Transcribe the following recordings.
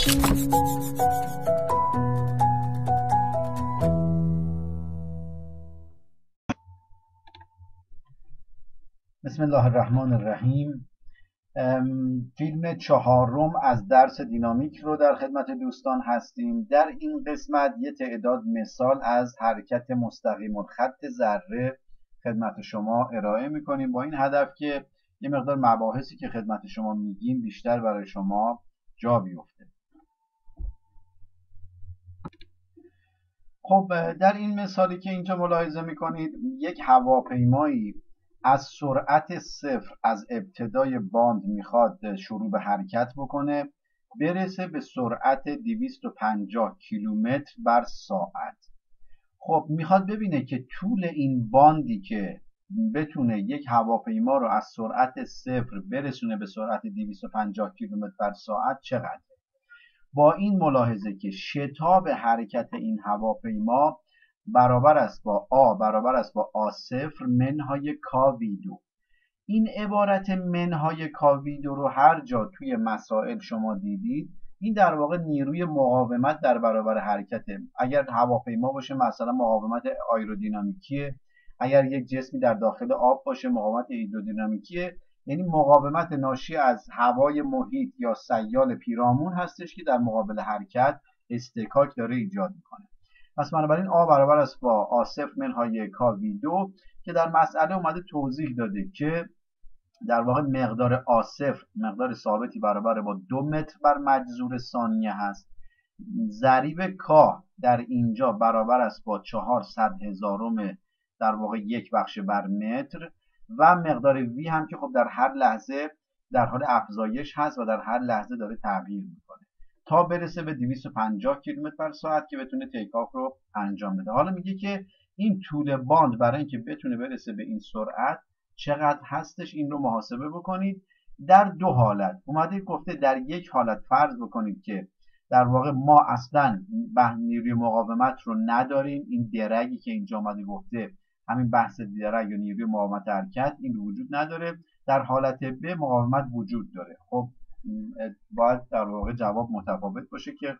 بسم الله الرحمن الرحیم. فیلم چهارم از درس دینامیک رو در خدمت دوستان هستیم. در این قسمت یه تعداد مثال از حرکت مستقیم الخط ذره خدمت شما ارائه می‌کنیم. با این هدف که یه مقدار مباحثی که خدمت شما میگیم بیشتر برای شما جا بیفته. خب در این مثالی که اینجا ملاحظه می‌کنید یک هواپیمایی از سرعت صفر از ابتدای باند می‌خواد شروع به حرکت بکنه برسه به سرعت 250 کیلومتر بر ساعت. خب می‌خواد ببینه که طول این باندی که بتونه یک هواپیما رو از سرعت صفر برسونه به سرعت 250 کیلومتر بر ساعت چقدر. با این ملاحظه که شتاب حرکت این هواپیما برابر است با آ برابر است با آ صفر منهای کاوی دو این عبارت منهای کاوی دو رو هر جا توی مسائل شما دیدید این در واقع نیروی مقاومت در برابر حرکته اگر هواپیما باشه مثلا مقاومت آیرودینامیکیه. اگر یک جسمی در داخل آب باشه مقاومت هیدرودینامیکیه. یعنی مقاومت ناشی از هوای محیط یا سیال پیرامون هستش که در مقابل حرکت استکاک داره ایجاد می‌کنه. پس بنابراین آ برابر است با آ صفر منهای کاوی دو که در مسئله اومده توضیح داده که در واقع مقدار آ صفر مقدار ثابتی برابر با دو متر بر مجذور ثانیه هست. ضریب کا در اینجا برابر است با چهارصد هزارم در واقع یک بخش بر متر. و مقدار وی هم که خب در هر لحظه در حال افزایش هست و در هر لحظه داره تغییر می‌کنه. تا برسه به 250 کیلومتر بر ساعت که بتونه تیکاف رو انجام بده. حالا میگه که این طول باند برای اینکه بتونه برسه به این سرعت چقدر هستش این رو محاسبه بکنید. در دو حالت. اومده گفته در یک حالت فرض بکنید که در واقع ما اصلا نیروی مقاومت رو نداریم. این درگی که اینجا اومده گفته همین بحث درگ یا نیروی مقاومت حرکت این وجود نداره. در حالت ب مقاومت وجود داره. خب باید در واقع جواب متفاوت باشه که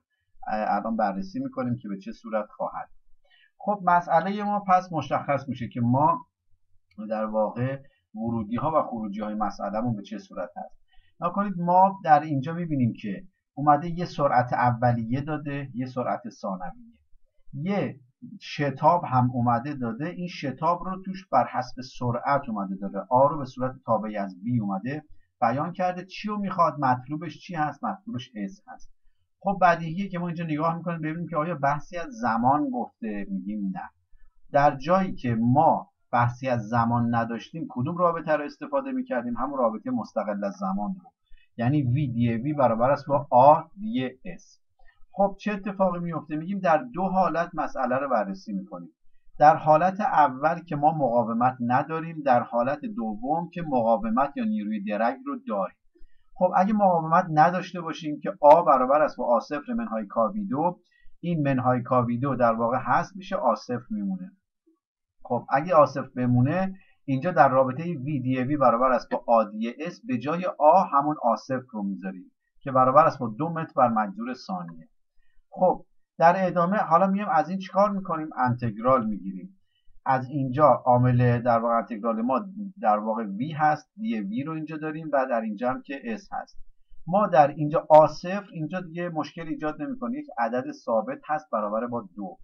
الان بررسی می‌کنیم که به چه صورت خواهد. خب مسئله ما پس مشخص میشه که ما در واقع ورودی ها و خروجی های مسئلهمون به چه صورت هست. نکنید ما در اینجا می‌بینیم که اومده یه سرعت اولیه داده یه سرعت ثانویه. یه شتاب هم اومده داده این شتاب رو توش بر حسب سرعت اومده داره آ رو به صورت تابعی از بی اومده بیان کرده چی رو می‌خواد مطلوبش چی هست مطلوبش اس هست. خب بدیهیه که ما اینجا نگاه می‌کنیم ببینیم که آیا بحثی از زمان گفته؟ میگیم نه. در جایی که ما بحثی از زمان نداشتیم کدوم رابطه رو استفاده می‌کردیم؟ همون رابطه مستقل از زمان رو. یعنی وی دی وی برابر است با آ دی اس خب چه اتفاقی میفته؟ میگیم در دو حالت مسئله رو بررسی می‌کنیم. در حالت اول که ما مقاومت نداریم در حالت دوم که مقاومت یا نیروی درگ رو داریم. خب اگه مقاومت نداشته باشیم که آ برابر است با آ صفر منهای کاوی دو این منهای کاوی دو در واقع هست میشه آ صفر میمونه. خب اگه آ صفر بمونه اینجا در رابطه وی دی وی برابر است با آ دی اس به جای آ همون آ صفر رو می‌ذاریم که برابر است با دو متر بر مجذور ثانیه. خب در ادامه حالا میایم از این چیکار می‌کنیم؟ انتگرال می‌گیریم. از اینجا عامل در واقع انتگرال ما در واقع وی هست دی وی رو اینجا داریم و در اینجا هم که اس هست. ما در اینجا آ صفر اینجا دیگه مشکل ایجاد نمی‌کنه. یک عدد ثابت هست برابر با دو.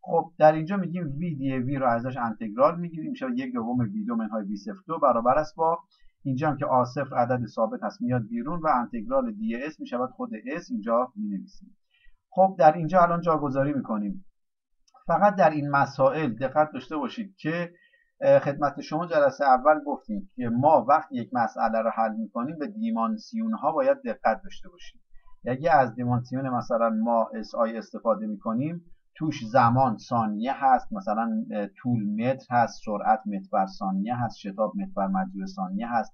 خب در اینجا میگیم وی دی وی رو ازش انتگرال می‌گیریم. میشه یک دوم وی دو منهای وی صفر دو برابر است با اینجا هم که آ صفر عدد ثابت هست میاد بیرون و انتگرال دی اس می‌شود خود اس اینجا می‌نویسیم. خب در اینجا الان جاگذاری می‌کنیم. فقط در این مسائل دقت داشته باشید که خدمت شما جلسه اول گفتیم که ما وقتی یک مسئله رو حل می‌کنیم به دیمانسیون ها باید دقت داشته باشیم. اگه از دیمانسیون مثلا ما اس آی استفاده می‌کنیم توش زمان ثانیه هست مثلا طول متر هست سرعت متر بر ثانیه هست شتاب متر بر مجذور ثانیه هست.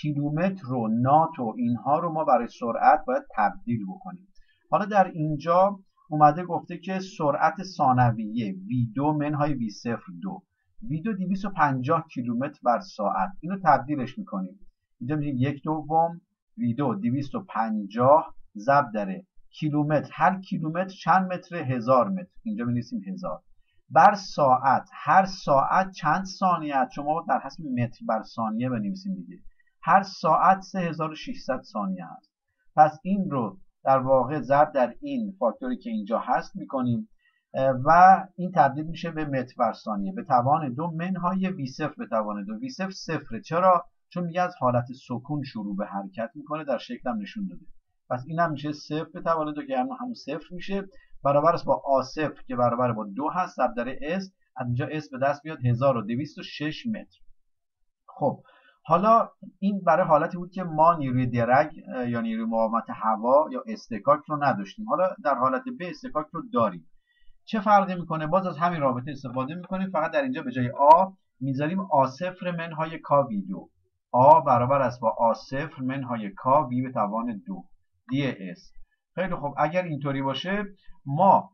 کیلومتر رو نات و اینها رو ما برای سرعت باید تبدیل بکنیم. حالا در اینجا اومده گفته که سرعت ثانویه V2 منهای V02 V2 250 کیلومتر بر ساعت. اینو تبدیلش می‌کنیم. اینجا میگیم یک دوم. V2 250 ضرب در کیلومتر. هر کیلومتر چند متر هزار متر. اینجا بنویسیم هزار. بر ساعت. هر ساعت چند ثانیه شما در حسب متر بر ثانیه بنویسیم دیگه. هر ساعت 3600 ثانیه است. پس این رو در واقع ضرب در این فاکتوری که اینجا هست می‌کنیم و این تبدیل میشه به متر بر ثانیه به توان دو منهای وی صفر به توان دو. وی صفر صفره. چرا؟ چون میگه از حالت سکون شروع به حرکت می‌کنه در شکلم نشون داده. پس این هم میشه صفر به توان دو که همون همون صفر میشه. برابر است با آ صفر که برابر با دو هست ضرب در اس از اینجا اس به دست میاد 1206 متر. خب حالا این برای حالتی بود که ما نیروی drag یا نیروی مقاومت هوا یا اصطکاک رو نداشتیم. حالا در حالت ب اصطکاک رو داریم. چه فرقی می‌کنه؟ باز از همین رابطه استفاده می‌کنیم. فقط در اینجا به جای آ می‌ذاریم آ صفر منهای کا وی دو. آ برابر است با آ صفر منهای کا وی به توان دو. دی اس خیلی خب اگر اینطوری باشه ما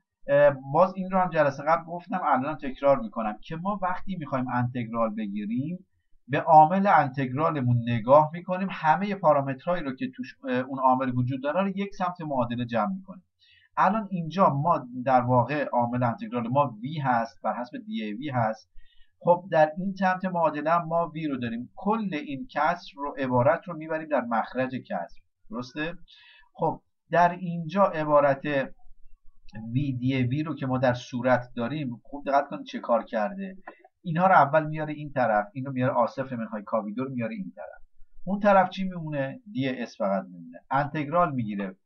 باز این رو هم جلسه قبل گفتم الان تکرار می‌کنم که ما وقتی می‌خوایم انتگرال بگیریم به عامل انتگرالمون نگاه می‌کنیم همه پارامترهایی رو که توش اون عامل وجود داره رو یک سمت معادله جمع می‌کنیم. الان اینجا ما در واقع عامل انتگرال ما v هست بر حسب دی هست. خب در این سمت معادله ما v رو داریم. کل این کسر رو عبارت رو می‌بریم در مخرج کسر. درسته؟ خب در اینجا عبارت وی دی وی رو که ما در صورت داریم خوب دقت کنید چه کار کرده. اینها رو اول میاره این طرف اینو میاره آصف منهای کاویدو رو میاره این طرف. اون طرف چی میمونه؟ دی اس فقط میمونه. انتگرال می‌گیره.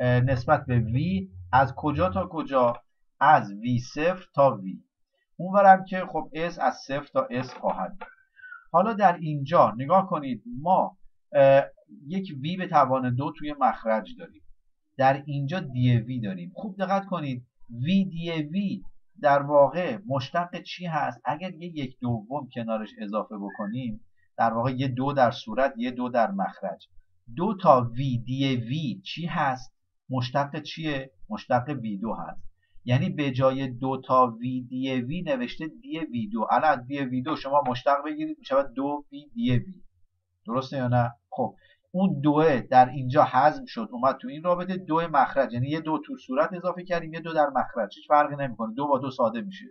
نسبت به وی از کجا تا کجا؟ از وی صفر تا وی اونورم که خب اس از صفر تا اس خواهد. حالا در اینجا نگاه کنید ما یک وی به توان دو توی مخرج داریم. در اینجا دی وی داریم. خوب دقت کنید. وی دی وی در واقع مشتق چی هست؟ اگر یه یک دوم کنارش اضافه بکنیم در واقع یه دو در صورت یه دو در مخرج. دو تا وی دی وی چی هست؟ مشتق چیه؟ مشتق وی دو هست. یعنی به جای دو تا وی دی وی نوشته دی وی دو. الان دی وی دو شما مشتق بگیرید میشه دو وی دی وی درسته یا نه؟ خب. اون دوه در اینجا حذف شد اومد تو این رابطه دو مخرج. یعنی یه دو تو صورت اضافه کردیم یه دو در مخرج. هیچ فرقی نمی‌کنه. دو با دو ساده میشه.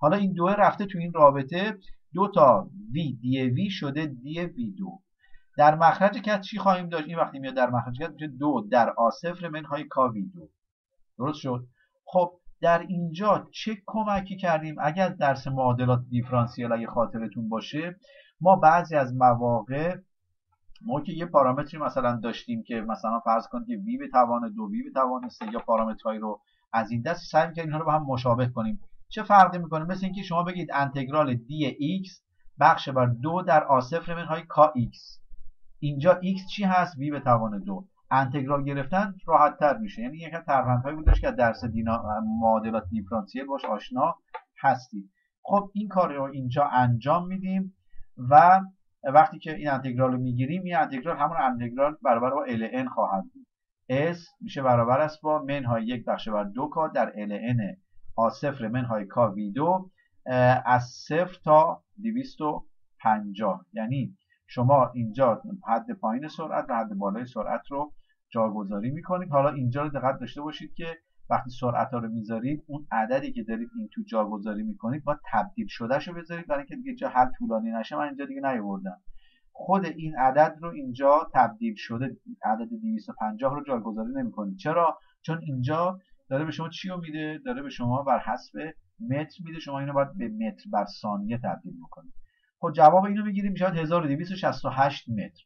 حالا این دوه رفته تو این رابطه. دو تا وی دی وی شده دی وی دو. در مخرج کت چی خواهیم داشت؟ این وقتی میاد در مخرج کت میشه دو. در آ صفر منهای کا وی دو. درست شد؟ خب در اینجا چه کمکی کردیم؟ اگر درس معادلات دیفرانسیل اگه خاطرتون باشه ما بعضی از مواقع ما که یه پارامتری مثلا داشتیم که مثلا فرض کنید که وی به توان دو وی به توان سه یا پارامترهایی رو از این دست سعی می‌کنیم اینها رو با هم مشابه کنیم. چه فرقی می‌کنه؟ مثل اینکه شما بگید انتگرال دی x بخش بر دو در آ صفر منهای کا x. اینجا x چی هست؟ وی به توان دو. انتگرال گرفتن راحت تر میشه. یعنی یک ترفندهایی بودش که درس دینا معادلات دیفرانسیل باش آشنا هستید خب این کار رو اینجا انجام میدیم و وقتی که این انتگرال رو می‌گیریم این انتگرال همون انتگرال برابر با ln خواهد بود. S میشه برابر است با منهای یک بخش بر دو کا در ln آ صفر منهای کا وی دو از صفر تا 250 یعنی شما اینجا حد پایین سرعت و حد بالای سرعت رو جاگذاری می‌کنید. حالا اینجا رو دقت داشته باشید که وقتی سرعت ها رو می‌ذارید اون عددی که دارید این تو جاگذاری می‌کنید با تبدیل شدهش رو بذارید برای اینکه دیگه جا حل طولانی نشه. من اینجا دیگه نیاوردم. خود این عدد رو اینجا تبدیل شده عدد 250 رو جاگذاری نمی‌کنید. چرا؟ چون اینجا داره به شما چی رو میده؟ داره به شما بر حسب متر میده. شما اینو باید به متر بر ثانیه تبدیل بکنید. خب جواب اینو می‌گیریم. میشه 1268 متر.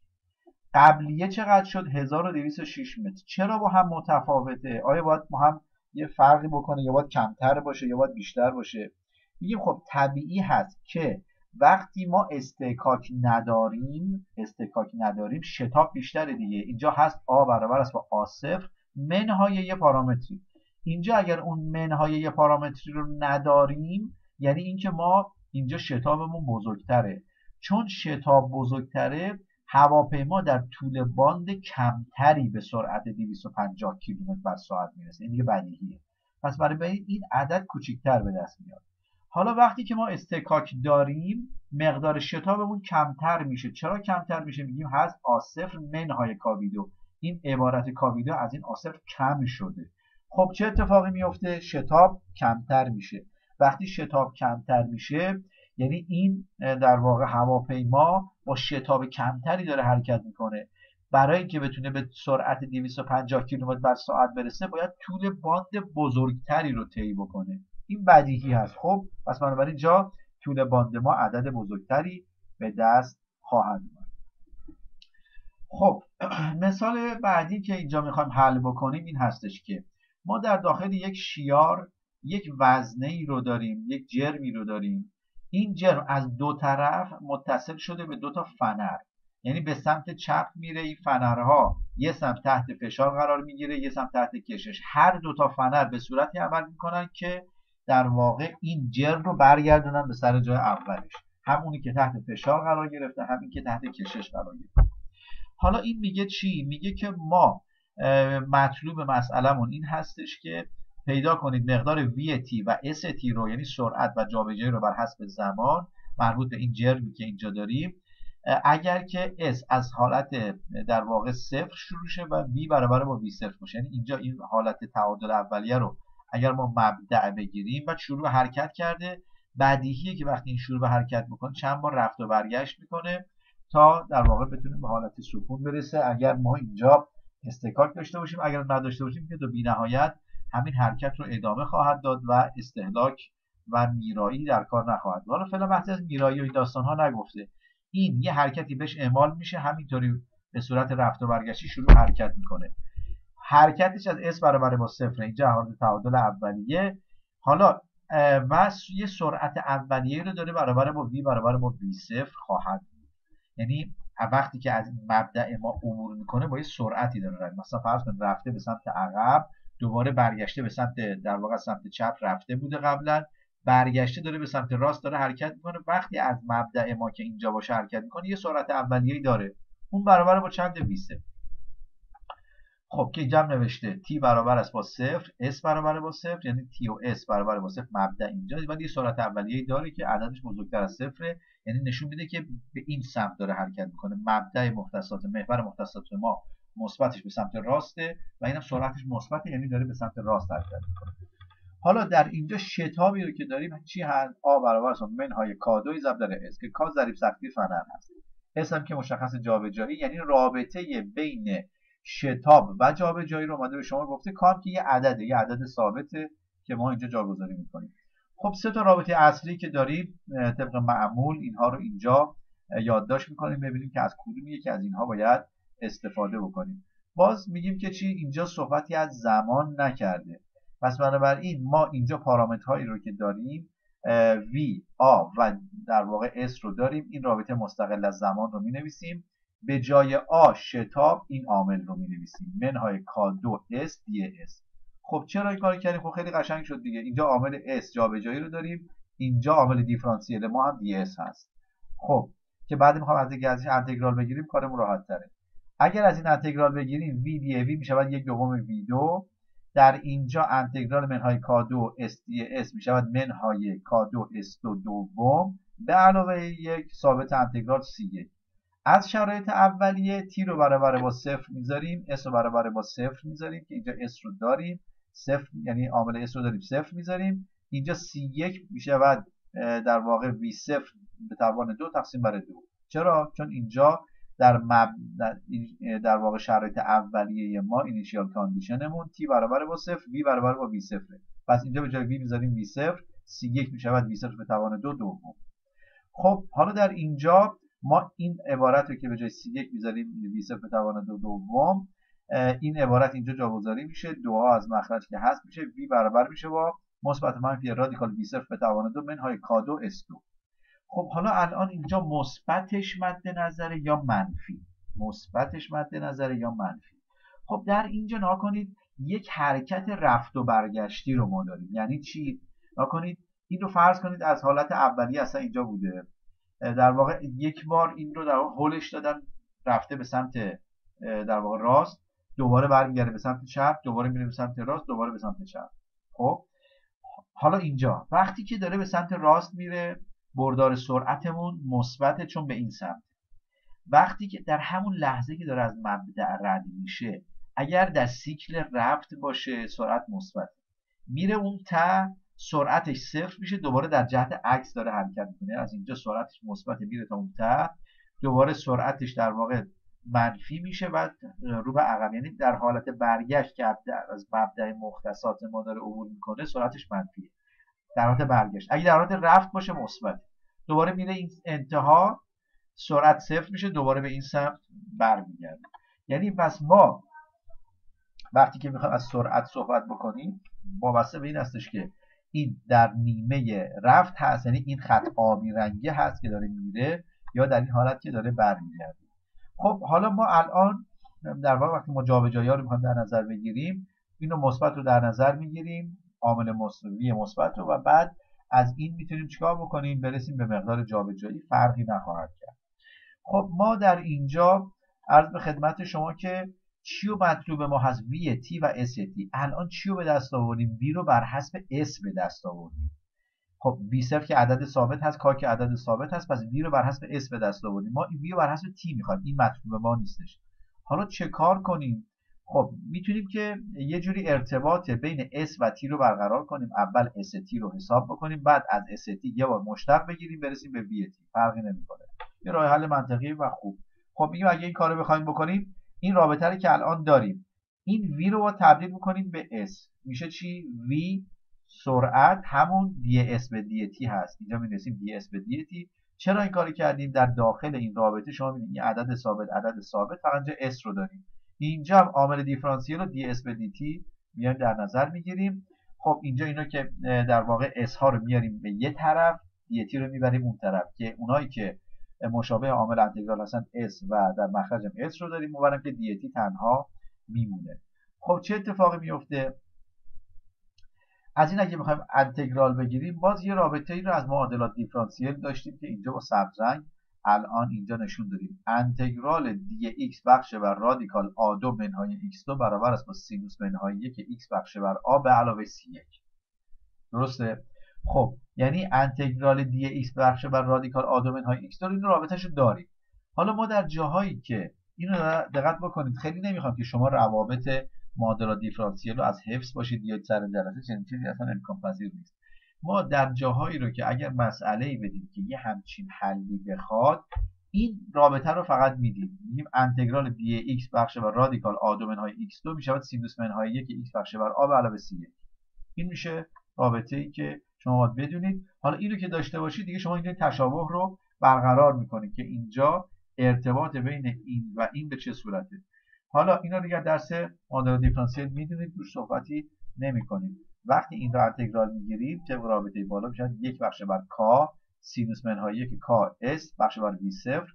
قبلیه چقدر شد؟ 1206 متر. چرا با هم متفاوته؟ آیا باید ما هم یه فرقی بکنه یا باید کمتر باشه یا باید بیشتر باشه؟ میگیم خب طبیعی هست که وقتی ما استکاک نداریم استکاک نداریم شتاب بیشتره دیگه. اینجا هست آ برابر است با آ صفر منهای یه پارامتری. اینجا اگر اون منهای یه پارامتری رو نداریم یعنی اینکه ما اینجا شتابمون بزرگتره. چون شتاب بزرگتره هواپیما در طول باند کمتری به سرعت 250 کیلومتر بر ساعت می‌رسه. این دیگه بدیهیه. پس برای این عدد کوچکتر به دست میاد. حالا وقتی که ما استکاک داریم مقدار شتابمون کمتر میشه. چرا کمتر میشه؟ میگیم هست آ صفر منهای کاویدو. این عبارت کاویدا از این آسف کم شده. خب چه اتفاقی میفته شتاب کمتر میشه. وقتی شتاب کمتر میشه یعنی این در واقع هواپیما با شتاب کمتری داره حرکت می‌کنه. برای اینکه بتونه به سرعت 250 کیلومتر بر ساعت برسه باید طول باند بزرگتری رو طی بکنه. این بدیهی هست. خب پس بنابراین جا طول باند ما عدد بزرگتری به دست خواهد اومد. خب مثال بعدی که اینجا می‌خوایم حل بکنیم این هستش که ما در داخل یک شیار یک وزنه ای رو داریم یک جرمی رو داریم. این جرم از دو طرف متصل شده به دو تا فنر. یعنی به سمت چپ میره این فنرها. یه سمت تحت فشار قرار می‌گیره یه سمت تحت کشش. هر دو تا فنر به صورتی عمل می‌کنن که در واقع این جرم رو برگردونن به سر جای اولش. همونی که تحت فشار قرار گرفته همین که تحت کشش قرار گرفته. حالا این میگه چی؟ میگه که ما مطلوب مسئلهمون این هستش که پیدا کنید مقدار VT و ST رو یعنی سرعت و جابجایی رو بر حسب زمان مربوط به این جرمی که اینجا داریم. اگر که S از حالت در واقع صفر شروع شه و V برابر با V صفر باشه یعنی اینجا این حالت تعادل اولیه رو اگر ما مبدع بگیریم و شروع به حرکت کرده. بدیهیه که وقتی این شروع به حرکت می‌کنه چند بار رفت و برگشت می‌کنه تا در واقع بتونیم به حالت سکون برسه. اگر ما اینجا استکاک داشته باشیم اگر نداشته باشیم که بی نهایت همین حرکت رو ادامه خواهد داد و استهلاک و میرایی در کار نخواهد حالا فعلا بحث از میرایی و این داستان ها نگفته. این یه حرکتی بهش اعمال میشه همینطوری به صورت رفت و برگشتی شروع حرکت می‌کنه. حرکتش از S برابر با صفر اینجا حالت تعادل اولیه. حالا و یه سرعت اولیه رو داره برابر با V برابر با V صفر خواهد بود. یعنی وقتی که از مبدع ما عبور می‌کنه با یه سرعتی داره مثلا فرض کن رفته به سمت عقب دوباره برگشته به سمت در واقع سمت چپ رفته بوده قبلا. برگشته داره به سمت راست داره حرکت می‌کنه. وقتی از مبدع ما که اینجا باشه حرکت می‌کنه یه سرعت اولیه‌ای داره. اون برابر با چند بیسه. خب که اینجا نوشته. t برابر است با صفر s برابر با صفر یعنی t و s برابر با صفر مبدع اینجا. ولی یه سرعت اولیه‌ای داره که عددش بزرگتر از صفره. یعنی نشون میده که به این سمت داره حرکت می‌کنه. مبدع مختصات محور مختصات ما. مثبتش به سمت راسته و اینم سرعتش مثبته یعنی داره به سمت راست حرکت می‌کنه. حالا در اینجا شتابی رو که داریم چی هست؟ آ برابر است. منهای کادوی ضرب در اس که کا ضریب سختی فنر هست. اس هم که مشخص جابجایی یعنی رابطه بین شتاب و جابجایی رو اومده به شما گفته کام که یه عدده یه عدد ثابته که ما اینجا جاگذاری می‌کنیم. خب سه تا رابطه اصلی که داریم طبق معمول اینها رو اینجا یادداشت می‌کنیم ببینیم که از کدوم یکی از اینها باید استفاده بکنیم. باز میگیم که چی؟ اینجا صحبتی از زمان نکرده. پس بنابراین ما اینجا پارامترهایی رو که داریم V, A و در واقع S رو داریم. این رابطه مستقل از زمان رو می نویسیم به جای آ شتاب این عامل رو می نویسیم منهای K2S DS خب چرا این کار کردیم؟ خب خیلی قشنگ شد دیگه. اینجا عامل S جابجایی رو داریم. اینجا عامل دیفرانسیل ما هم DS هست. خب که بعد می‌خوام از دیگه ازش انتگرال بگیریم کارمون راحت تره. اگر از این انتگرال بگیریم V دی می شود یک دوم V2 در اینجا انتگرال منهای K2 S S می شود منهای K2 S2 دوم. به علاوه یک ثابت انتگرال C1 از شرایط اولیه T رو برابر با صفر می‌ذاریم. S رو برابر با صفر می‌ذاریم که اینجا S رو داریم. صفر یعنی عامل S رو داریم صفر می‌ذاریم. اینجا C1 می شود در واقع V0 به توان دو تقسیم بر دو. چرا؟ چون اینجا در, مب... در واقع شرایط اولیه ما اینیشیال کاندیشنمون t برابر با صفر v برابر با v صفره. پس اینجا به جای v می‌ذاریم v صفر c1 می‌شود v صفر به توان دو دوم. خب حالا در اینجا ما این عبارت رو که به جای c1 می‌ذاریم v صفر به توان دو دوم این عبارت اینجا جاگذاری میشه. دو از مخرج که هست میشه v برابر میشه با مثبت منفی رادیکال v صفر به توان دو منهای k2 s2 خب حالا الان اینجا مثبتش مد نظره یا منفی؟ مثبتش مد نظره یا منفی؟ خب در اینجا نها کنید یک حرکت رفت و برگشتی رو ما داریم. یعنی چی؟ نها کنید این رو فرض کنید از حالت اولیه اصلا اینجا بوده. در واقع یک بار این رو در واقع هولش دادن رفته به سمت در واقع راست دوباره برمیگرده به سمت چپ دوباره میره به سمت راست دوباره به سمت چپ. خب حالا اینجا وقتی که داره به سمت راست میره بردار سرعتمون مثبته چون به این سمت. وقتی که در همون لحظه که داره از مبدع رد میشه اگر در سیکل رفت باشه سرعت مثبت میره اون تا سرعتش صفر میشه دوباره در جهت عکس داره حرکت می‌کنه. از اینجا سرعتش مثبت میره تا اون ته دوباره سرعتش در واقع منفی میشه و رو به عقب. یعنی در حالت برگشت که از مبدع مختصات ما داره عبور می‌کنه سرعتش منفیه. در حالت برگشت. اگه در حالت رفت باشه مثبت دوباره میره این انتها سرعت صفر میشه دوباره به این سمت برمیگرده. یعنی پس ما وقتی که می‌خوایم از سرعت صحبت بکنیم وابسته به این هستش که این در نیمه رفت هست یعنی این خط آبی رنگی هست که داره میره یا در این حالت که داره برمیگرده. خب حالا ما الان در واقع وقتی ما جابجایی رو می‌خوایم در نظر بگیریم اینو مثبت رو در نظر می‌گیریم عامل مثبت مثبت رو و بعد از این می‌تونیم چیکار بکنیم؟ برسیم به مقدار جابجایی. فرقی نخواهد کرد. خب ما در اینجا عرض به خدمت شما که چی رو مطلوب ما هست وی تی و اس تی الان چی رو به دست آوردیم. وی رو بر حسب اس به دست آوردیم. خب وی صفر که عدد ثابت هست کا که عدد ثابت هست پس وی رو بر حسب اس به دست آوردیم. ما وی رو بر حسب تی می‌خوایم. این مطلوب ما نیستش. حالا چه کار کنیم؟ خب می‌تونیم که یه جوری ارتباط بین اس و تی رو برقرار کنیم. اول اس تی رو حساب بکنیم بعد از اس تی یه بار مشتق بگیریم برسیم به وی تی فرقی نمی‌کنه. یه راه حل منطقی و خوب. خب میگیم اگه این کارو بخوایم بکنیم این رابطه رو که الان داریم این وی رو تبدیل می‌کنیم به اس میشه چی؟ وی سرعت همون دی اس به دی تی هست. اینجا می‌رسیم دی اس به دی تی چرا این کارو کردیم؟ در داخل این رابطه شما می‌بینید عدد ثابت عدد ثابت فقط اس رو داریم. اینجا هم عامل دیفرانسیل رو دی اس به دی تی میایم در نظر می‌گیریم. خب اینجا اینا که در واقع اس ها رو میاریم به یه طرف دی تی رو می‌بریم اون طرف که اونایی که مشابه عامل انتگرال هستن اس و در مخرج هم اس رو داریم می‌بریم که دی تی تنها میمونه. خب چه اتفاقی میفته از این اگه می‌خوایم انتگرال بگیریم باز یه رابطه ای رو از معادلات دیفرانسیل داشتیم که اینجا با سبز رنگ الان اینجا نشون دادیم. انتگرال دی ایکس بخش بر رادیکال آ دو منهای ایکس دو برابر است با سینوس منهای یک ایکس بخش بر آ به علاوه سی یک. درسته؟ خب یعنی انتگرال دی ایکس بخش بر رادیکال آ دو منهای ایکس دو این رابطهش رو داریم. حالا ما در جاهایی که اینو دقت بکنید خیلی نمی‌خوام که شما روابط معادلات دیفرانسیل رو از حفظ باشید یا سر جلسه چنین چیزی اصلا امکان پذیر نیست. ما در جاهایی رو که اگر مسئله ای بدیم که یه همچین حلی بخواد این رابطه رو فقط میدیم. میگیم انتگرال دی ایکس بخش بر رادیکال آ دو منهای ایکس دو می‌شود سینوس منهای یک ایکس بخش بر آ به علاوه سی این میشه رابطه ای که شما باید بدونید. حالا اینو که داشته باشید دیگه شما اینجا تشابه رو برقرار می‌کنید که اینجا ارتباط بین این و این به چه صورته. حالا اینا دیگه درس معادلات دیفرانسیل می‌دونید روش صحبتی نمی‌کنیم. وقتی این رو انتگرال می‌گیریم طبق رابطه بالا میشه یک بخش بر کا سینوس منهای یک کا اس بخش بر وی صفر.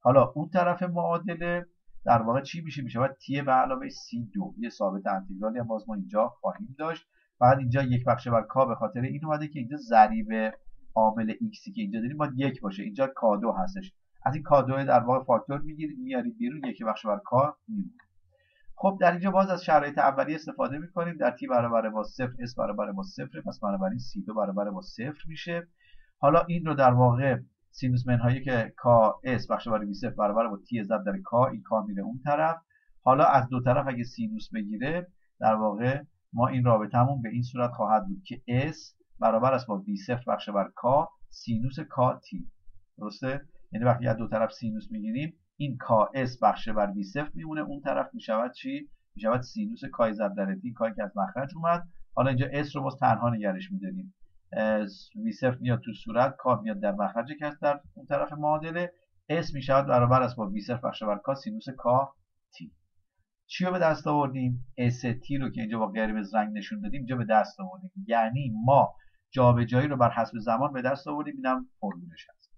حالا اون طرف معادله در واقع چی میشه؟ میشه با تی به علاوه سی دو. یه ثابت انتگرالی هم باز ما اینجا خواهیم داشت. بعد اینجا یک بخش بر کا به خاطر این اومده که اینجا ضریب عامل ایکسی که اینجا داریم باید یک باشه. اینجا کا دو هستش. از این کا دو در واقع فاکتور می‌گیرید میارید بیرون یک بخش بر کا میمونه. خب در اینجا باز از شرایط اولیه استفاده می‌کنیم. در تی برابر با صفر اس برابر با صفر پس بنابراین سی دو برابر با صفر میشه. حالا این رو در واقع سینوس منهای یک کا اس بخش بر وی صفر برابر با تی ضرب در کا این کا میره اون طرف. حالا از دو طرف اگه سینوس بگیره در واقع ما این رابطمون به این صورت خواهد بود که اس برابر است با وی صفر بخش بر کا سینوس کا تی درسته؟ یعنی وقتی از دو طرف سینوس می‌گیریم این کا اس بخشه بر وی صفر میمونه اون طرف می‌شود چی؟ می‌شود سینوس کای ضرب در تی کاری که از مخرج اومد. حالا اینجا اس رو باز تنها نگهش میداریم. وی صفر میاد تو صورت کا میاد در مخرج که در اون طرف معادله. اس می‌شود برابر است با وی صفر بخشه بر کا سینوس کا تی چی رو به دست آوردیم؟ اس تی رو که اینجا با قرمز رنگ نشون دادیم اینجا به دست آوردیم. یعنی ما جابجایی رو بر حسب زمان به دست آوردیم اینم فرمولش هست.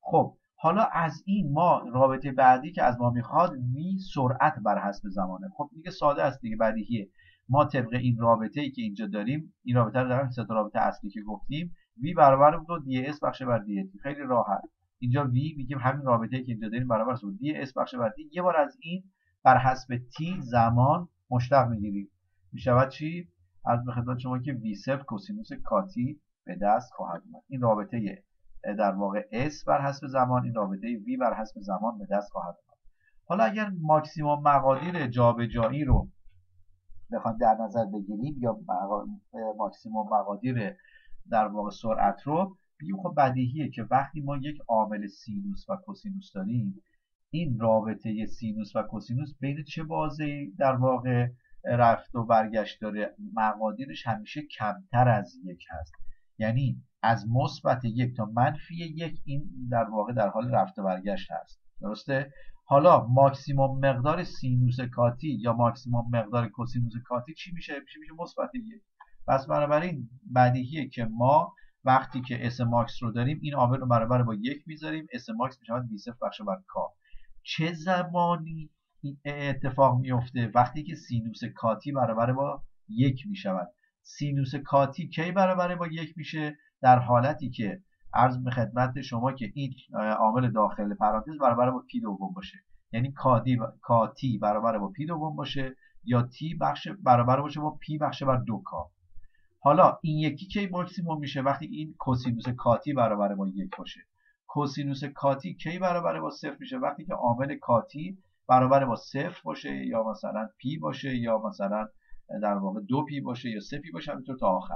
خب حالا از این ما رابطه بعدی که از ما می‌خواد وی سرعت بر حسب زمانه. خب دیگه ساده است دیگه بدیهیه. ما طبق این رابطه ای که اینجا داریم این رابطه رو داریم سه رابطه اصلی که گفتیم. وی برابر بود دی اس بخش بر دی خیلی راحت. اینجا وی میگیم همین رابطه ای که اینجا داریم برابر است. دی اس بخش بر دی یه بار از این بر حسب تی زمان مشتق می‌گیریم. می‌شود چی؟ از به خدمت شما که وی صفر کوسینوس کاتی به دست خواهد اومد. این رابطه در واقع S بر حسب زمان این رابطه V بر حسب زمان به دست خواهد آمد. حالا اگر ماکسیموم مقادیر جابجایی رو بخوایم در نظر بگیریم یا ماکسیموم مقادیر در واقع سرعت رو بگیم خب بدیهیه که وقتی ما یک عامل سینوس و کوسینوس داریم این رابطه سینوس و کوسینوس بین چه بازه در واقع رفت و برگشت داره؟ مقادیرش همیشه کمتر از یک هست. یعنی از مثبت یک تا منفی یک این در واقع در حال رفت و برگشت هست. درسته؟ حالا ماکسیموم مقدار سینوس کاتی یا ماکسیموم مقدار کوسینوس کاتی چی میشه؟ میشه میشه مثبت یک؟ پس بنابراین بدیهیه که ما وقتی که اس ماکس رو داریم این عامل رو برابر با یک می‌ذاریم. اس ماکس می‌شود وی صفر بخش بر کا چه زمانی این اتفاق میفته وقتی که سینوس کاتی برابر با یک می‌شود. سینوس کاتی کی برابر با یک میشه؟ در حالتی که عرض به خدمت شما که این عامل داخل پرانتز برابر با پی دوم باشه. یعنی کادی کاتی برابر با پی دوم باشه یا تی بخش برابر باشه با پی بخش بر دو کا. حالا این یکی کی ماکسیموم میشه وقتی این کوسینوس کاتی برابر با یک باشه؟ کوسینوس کاتی کی برابر با صفر میشه وقتی که عامل کاتی برابر با صفر باشه یا مثلا پی باشه یا مثلا در واقع دو پی باشه یا سه پی باشه همینطور تا آخر.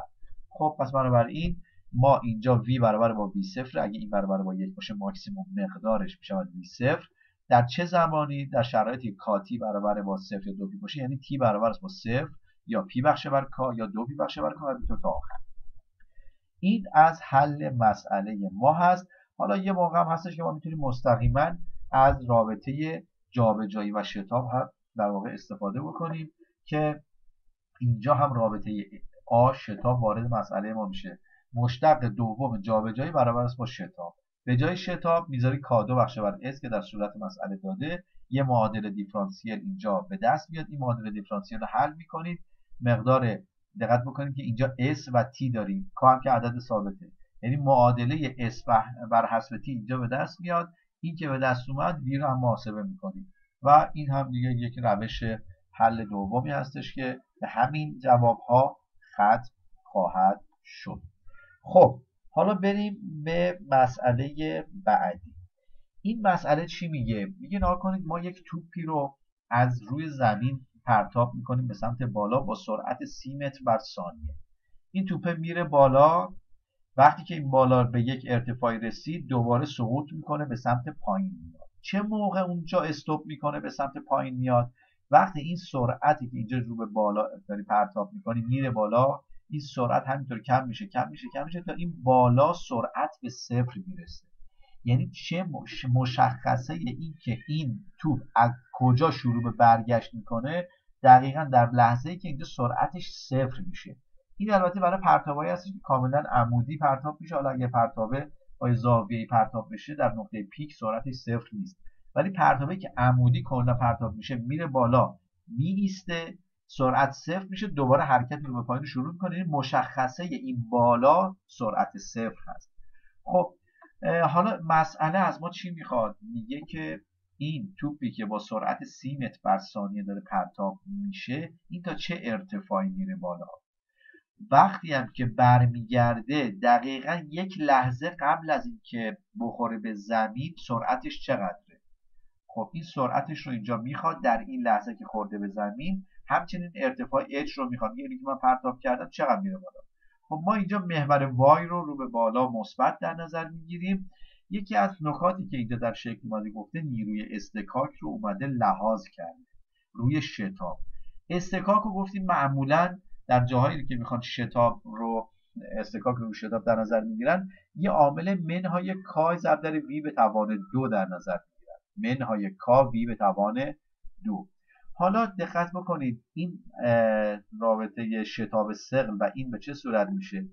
خب پس بنابراین ما اینجا وی برابر با وی صفر اگه این برابر با یک باشه ماکسیموم مقدارش میشه وی صفر. در چه زمانی؟ در شرایطی کاتی برابر با صفر یا دو پی باشه یعنی تی برابر با صفر یا پی بخش بر کا یا دو پی بخش بر کا همینطور تا آخر. این از حل مسئله ما هست. حالا یه موقع هم هستش که ما می‌تونیم مستقیما از رابطه جابجایی و شتاب هم در واقع استفاده بکنیم که اینجا هم رابطه آ شتاب وارد مسئله ما میشه. مشتق دوم جابجایی برابر است با شتاب. به جای شتاب می‌ذاری کادو بخش بر اس که در صورت مسئله داده یه معادل دیفرانسیل اینجا به دست میاد. این معادل دیفرانسیل رو حل می‌کنید مقدار دقت بکنید که اینجا s و t داریم. کا هم که عدد ثابته. یعنی معادله s بر حسب t اینجا به دست میاد. این که به دست اومد وی رو هم محاسبه می‌کنیم. و این هم دیگه یک روش حل دومی هستش که به همین جواب ها ختم خواهد شد. خب حالا بریم به مسئله بعدی. این مسئله چی میگه؟ میگه نها کنید ما یک توپی رو از روی زمین پرتاب می‌کنیم به سمت بالا با سرعت سی متر بر ثانیه. این توپه میره بالا. وقتی که این بالا به یک ارتفاعی رسید دوباره سقوط می‌کنه به سمت پایین میاد. چه موقع اونجا استوب می‌کنه به سمت پایین میاد؟ وقتی این سرعتی که اینجا رو به بالا داری پرتاب می‌کنی میره بالا این سرعت همینطور کم میشه کم میشه کم میشه تا این بالا سرعت به صفر می‌رسه. یعنی چه مشخصه این که این توپ از کجا شروع به برگشت می‌کنه؟ دقیقا در لحظه ای که اینجا سرعتش صفر میشه. این البته برای پرتابایی هستش که کاملا عمودی پرتاب میشه. حالا اگه پرتابه با زاویه پرتاب بشه در نقطه پیک سرعتش صفر نیست. ولی پرتابه که عمودی کلا پرتاب میشه میره بالا می ایسته سرعت صفر میشه دوباره حرکت رو به پایین شروع می‌کنه. این مشخصه این بالا سرعت صفر هست. خب حالا مسئله از ما چی می‌خواد؟ میگه که این توپی که با سرعت سی متر بر ثانیه داره پرتاب میشه این تا چه ارتفاعی میره بالا؟ وقتی هم که برمیگرده دقیقا یک لحظه قبل از اینکه بخوره به زمین سرعتش چقدره؟ خب این سرعتش رو اینجا می‌خواد در این لحظه که خورده به زمین همچنین ارتفاع h رو می‌خواد. یعنی که من پرتاب کردم چقدر میره بالا؟ خب ما اینجا محور وای رو رو به بالا مثبت در نظر می‌گیریم. یکی از نکاتی که اینجا در شکل اومده گفته نیروی استکاک رو اومده لحاظ کرده روی شتاب. استکاک رو گفتیم معمولا در جاهایی که می‌خوان شتاب رو استکاک رو شتاب در نظر می‌گیرن یه عامل منهای کا ضرب وی به توان دو در نظر منهای کا وی به توان دو. حالا دقت بکنید این رابطه شتاب سقل و این به چه صورت میشه؟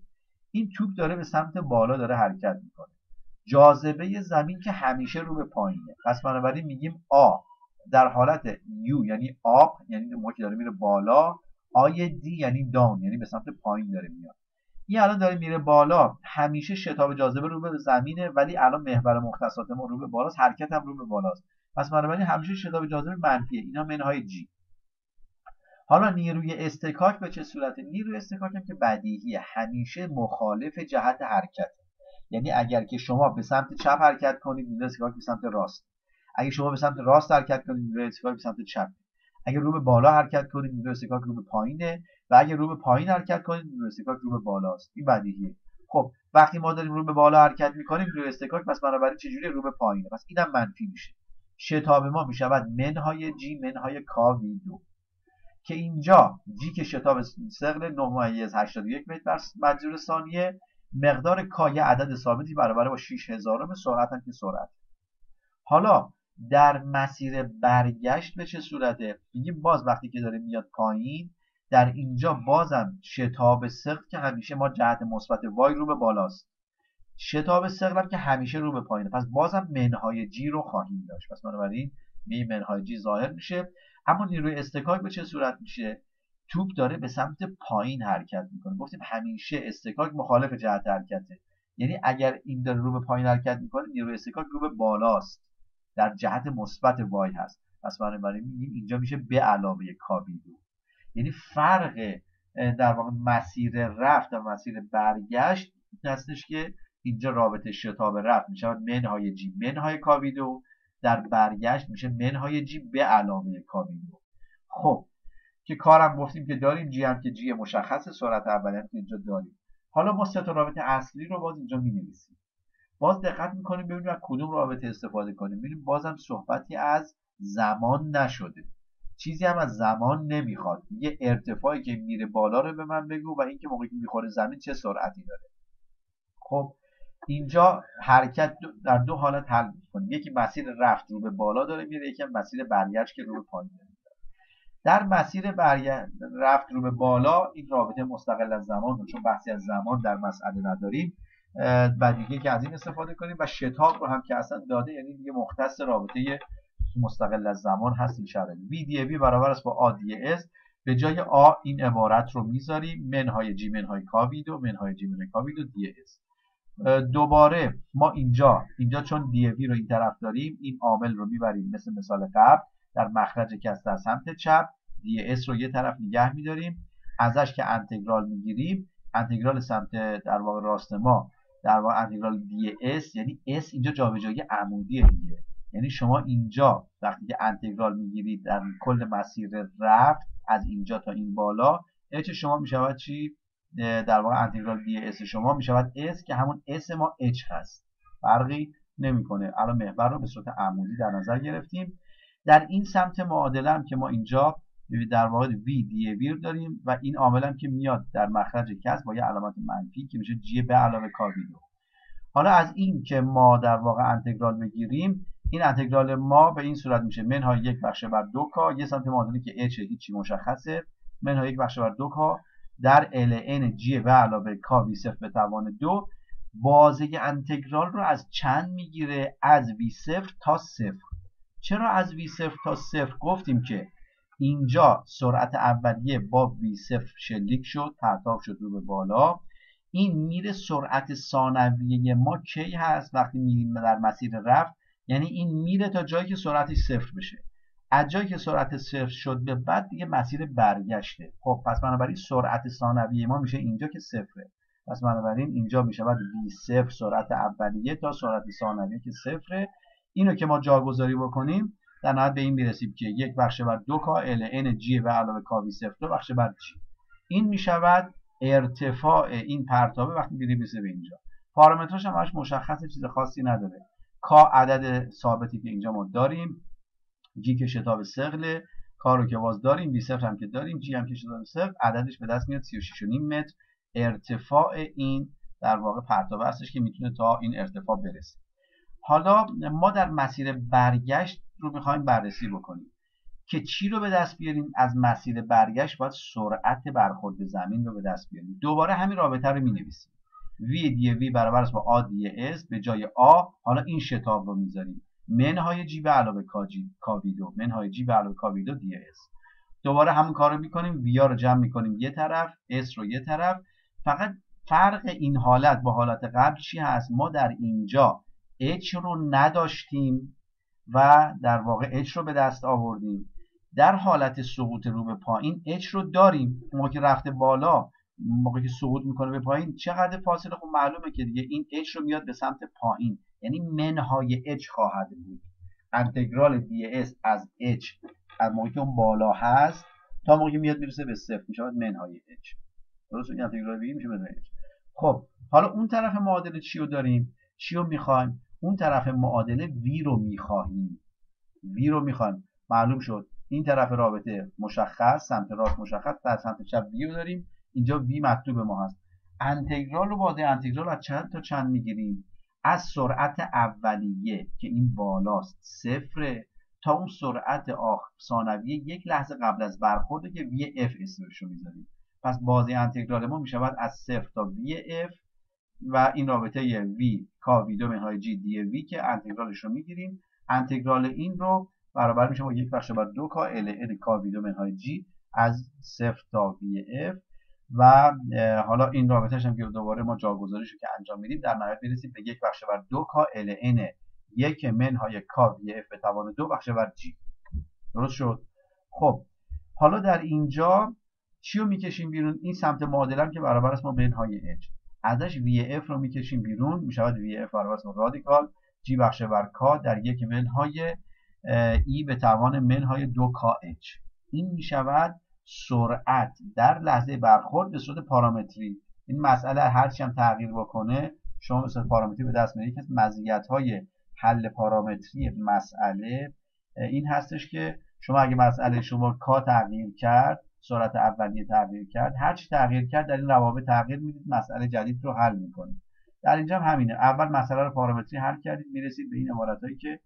این توپ داره به سمت بالا داره حرکت می‌کنه. جاذبه زمین که همیشه رو به پایینه. پس بنابراین میگیم آ. در حالت یو یعنی آب یعنی موقعی که داره میره بالا آی دی یعنی داون یعنی به سمت پایین داره میاد. این الان داره میره بالا. همیشه شتاب جاذبه رو به زمینه ولی الان محور مختصات ما رو به بالاست حرکت هم رو به بالاست. پس بنابراین همیشه شتاب جاذبه منفیه. اینا منهای جی حالا نیروی اصطکاک به چه صورته؟ نیروی اصطکاک هم که بدیهیه. همیشه مخالف جهت حرکت. یعنی اگر که شما به سمت چپ حرکت کنید نیروی اصطکاک به سمت راست. اگر شما به سمت راست حرکت کنید نیروی اصطکاک به سمت چپ. اگر رو به بالا حرکت کنید نیروی اصطکاک رو به پایینه. و اگر رو به پایین حرکت کنید نیروی استکاک رو به بالاست. این بدیهیه. خب وقتی ما داریم رو به بالا حرکت می‌کنیم نیروی استکاک پس بنابراین چجوری رو به پایینه؟ پس اینم منفی میشه. شتاب ما می‌شود منهای جی منهای کا وی دو. که اینجا جی که شتاب سقل 9 ممیز 81 متر بر مجذور ثانیه مقدار کای عدد ثابتی برابر با 6000 سرعت هم که سرعت حالا در مسیر برگشت به چه صورته؟ میگیم باز وقتی که داره میاد پایین در اینجا بازم شتاب سقل که همیشه ما جهت مثبت وای رو به بالاست. شتاب سقل که همیشه رو به پایینه. پس بازم منهای جی رو خواهیم داشت. پس بنابراین می منهای جی ظاهر میشه. اما نیروی استکاک به چه صورت میشه؟ توپ داره به سمت پایین حرکت می‌کنه. گفتیم همیشه استکاک مخالف جهت حرکته. یعنی اگر این داره رو به پایین حرکت می‌کنه نیروی استکاک رو به بالاست. در جهت مثبت وای هست. پس بنابراین میگیم اینجا میشه به علاوه کابیدو یعنی فرق در واقع مسیر رفت و مسیر برگشت هستش که اینجا رابطه شتاب رفت میشه. منهای جی منهای کابیدو در برگشت میشه منهای جی به علاوه کابیدو خب که کارم گفتیم که داریم جی هم که جی مشخص سرعت اولی هم که اینجا داریم. حالا ما سه تا رابطه اصلی رو باز اینجا می نویسیم باز دقت می‌کنیم ببینیم از کدوم رابطه استفاده کنیم. ببینیم بازم صحبتی از زمان نشده. چیزی هم از زمان نمی‌خواد. یه ارتفاعی که میره بالا رو به من بگو و اینکه موقعی که می‌خوره زمین چه سرعتی داره. خب اینجا حرکت در دو حالت حل می‌کنیم یکی مسیر رفت رو به بالا داره میره یکی مسیر برگشت که رو به پایین داره در مسیر برگشت رفت رو به بالا این رابطه مستقل از زمان رو چون بحثی از زمان در مسئله نداریم دیگه که از این استفاده کنیم و شتاب رو هم که اصلا داده یعنی دیگه مختص رابطه مستقل از زمان هست این شرایط وی برابر است با اس به جای آ این عبارت رو می‌ذاریم. منهای جی منهای کاوید و منهای جی منهای کاوید و اس دوباره ما اینجا اینجا چون وی رو این طرف داریم این عامل رو می‌بریم مثل مثال قبل. در مخرج که در سمت چپ اس رو یه طرف نگه میداریم. ازش که انتگرال می‌گیریم انتگرال سمت در واقع راست ما در واقع انتگرال دی اس یعنی اس اینجا جابجایی عمودی دیگه. یعنی شما اینجا وقتی که انتگرال می‌گیرید در کل مسیر رفت از اینجا تا این بالا اچ شما می‌شود چی؟ در واقع انتگرال دی اس شما می‌شود اس که همون اس ما اچ هست. فرقی نمی‌کنه. الان محور رو به صورت عمودی در نظر گرفتیم. در این سمت معادله هم که ما اینجا در واقع وی دی وی داریم و این عامل که میاد در مخرج کسر با یه علامت منفی که میشه جی به علاوه کا وی دو حالا از این که ما در واقع انتگرال بگیریم این انتگرال ما به این صورت میشه. منهای یک بخش بر دو کا. یه سمت معادله که اچ هیچی مشخصه. منهای یک بخش بر دو کا. در ال جی و علاوه کا وی صفر به توان دو. بازه انتگرال رو از چند می‌گیره؟ از وی صفر تا صفر. چرا از وی صفر تا صفر؟ گفتیم که اینجا سرعت اولیه با وی صفر شلیک شد پرتاب شد رو به بالا. این میره سرعت ثانویه ما کی هست؟ وقتی میریم در مسیر رفت یعنی این میره تا جایی که سرعتش صفر بشه. از جایی که سرعت صفر شد به بعد دیگه مسیر برگشته. خب پس بنابراین سرعت ثانویه ما میشه اینجا که صفره. پس بنابراین اینجا میشه بعد وی صفر سرعت اولیه تا سرعت ثانویه که صفره. اینو که ما جاگذاری بکنیم در نهایت به این می‌رسیم که یک بخش بر دو کا ال ان جی و علاوه کا وی صفر. دو بخش بر جی. این می‌شود ارتفاع این پرتابه وقتی میریم به اینجا. پارامترش هم مشخصه چیز خاصی نداره. کا عدد ثابتی که اینجا ما داریم. جی که شتاب سقل کا رو که باز داریم بی صفر هم که داریم جی هم که شتاب سقل عددش به دست میاد 36.5 متر. ارتفاع این در واقع پرتابه هستش که می‌تونه تا این ارتفاع برسه. حالا ما در مسیر برگشت رو می‌خوایم بررسی بکنیم. که چی رو به دست بیاریم؟ از مسیر برگشت باید سرعت برخورد به زمین رو به دست بیاریم. دوباره همین رابطه رو می v دی v برابر است با a دی s به جای a حالا این شتاب رو می‌ذاریم. منهای جی به علاوه کاویدو منهای جی به علاوه کاویدو دی اس دوباره همون کار رو می‌کنیم وی رو جمع می‌کنیم یه طرف اس رو یه طرف. فقط فرق این حالت با حالت قبل چی هست؟ ما در اینجا h رو نداشتیم و در واقع h رو به دست آوردیم. در حالت سقوط رو به پایین h رو داریم. ما که رفته بالا موقعی که صعود می‌کنه به پایین چقدر فاصله؟ خب معلومه که دیگه این h رو میاد به سمت پایین یعنی منهای h خواهد بود. انتگرال ds از h از موقعی که اون بالا هست تا موقعی میاد می‌رسه به صفر میشه منهای h. درست این انتگرال بگیم میشه منهای h. خب حالا اون طرف معادله چی رو داریم؟ چی رو می‌خوایم؟ اون طرف معادله v رو می‌خواهیم. V رو می‌خوایم. معلوم شد. این طرف رابطه مشخص سمت راست مشخص در سمت چپ رو داریم. اینجا v مطلوب ما هست. انتگرال رو بازه انتگرال از چند تا چند می‌گیریم؟ از سرعت اولیه که این بالاست صفر تا اون سرعت آخ ثانویه یک لحظه قبل از برخورده که وی اف اسمش رو می‌ذاریم. پس بازه‌ی انتگرال ما می‌شود از صفر تا وی اف و این رابطه وی کا وی دو منهای جی دی وی که انتگرالش رو می‌گیریم. انتگرال این رو برابر میشه با یک بخش بر دو کا ال ان کا وی دو منهای جی از صفر تا وی اف و حالا این رابطهش هم که دوباره ما جاگذاریش رو که انجام میدیم در نهایت می‌رسیم به یک بخش بر دو کا ال ان. یک منهای کا وی اف به توان دو بخش بر جی. درست شد؟ خب حالا در اینجا چی رو می‌کشیم بیرون؟ این سمت معادله که برابر است با منهای h ازش وی اف رو می‌کشیم بیرون می‌شود وی اف برابر است رادیکال. جی بخش بر کا در یک منهای ای به توان منهای دو کا h این می‌شود سرعت در لحظه برخورد به صورت پارامتری. این مسئله هرچی هم تغییر بکنه شما به صورت پارامتری به دست میارید که مزیت های حل پارامتری مسئله این هستش که شما اگه مسئله شما کا تغییر کرد سرعت اولیه تغییر کرد هر چی تغییر کرد در این روابط تغییر می‌دید مسئله جدید رو حل می‌کنید در اینجا هم همینه. اول مسئله رو پارامتری حل کردید می‌رسید به این عبارتهایی که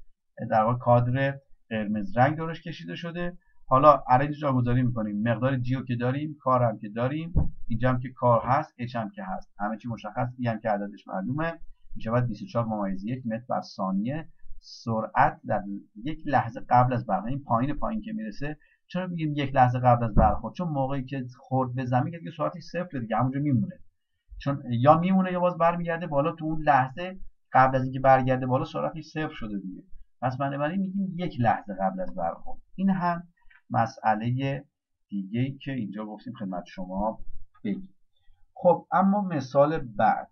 در واقع کادر قرمز رنگ دورش کشیده شده. حالا ارنج جاگذاری می‌کنیم. مقدار جیو که داریم کار هم که داریم اینجا هم که کار هست اچ هم که هست. همه چی مشخص ای هم که عددش معلومه. می‌شود 24 ممیز یک متر بر ثانیه. سرعت در یک لحظه قبل از برخورد این پایین پایین که می‌رسه. چرا میگیم یک لحظه قبل از برخورد؟ چون موقعی که خورد به زمین که سرعتش صفر دیگه همونجا میمونه. چون یا میمونه یا باز برمیگرده بالا تو اون لحظه قبل از اینکه برگرده بالا سرعتش صفر شده دیگه. پس بنابراین میگیم یک لحظه قبل از برخورد. این هم مسئله دیگه که اینجا گفتیم خدمت شما بگیم. خب اما مثال بعد.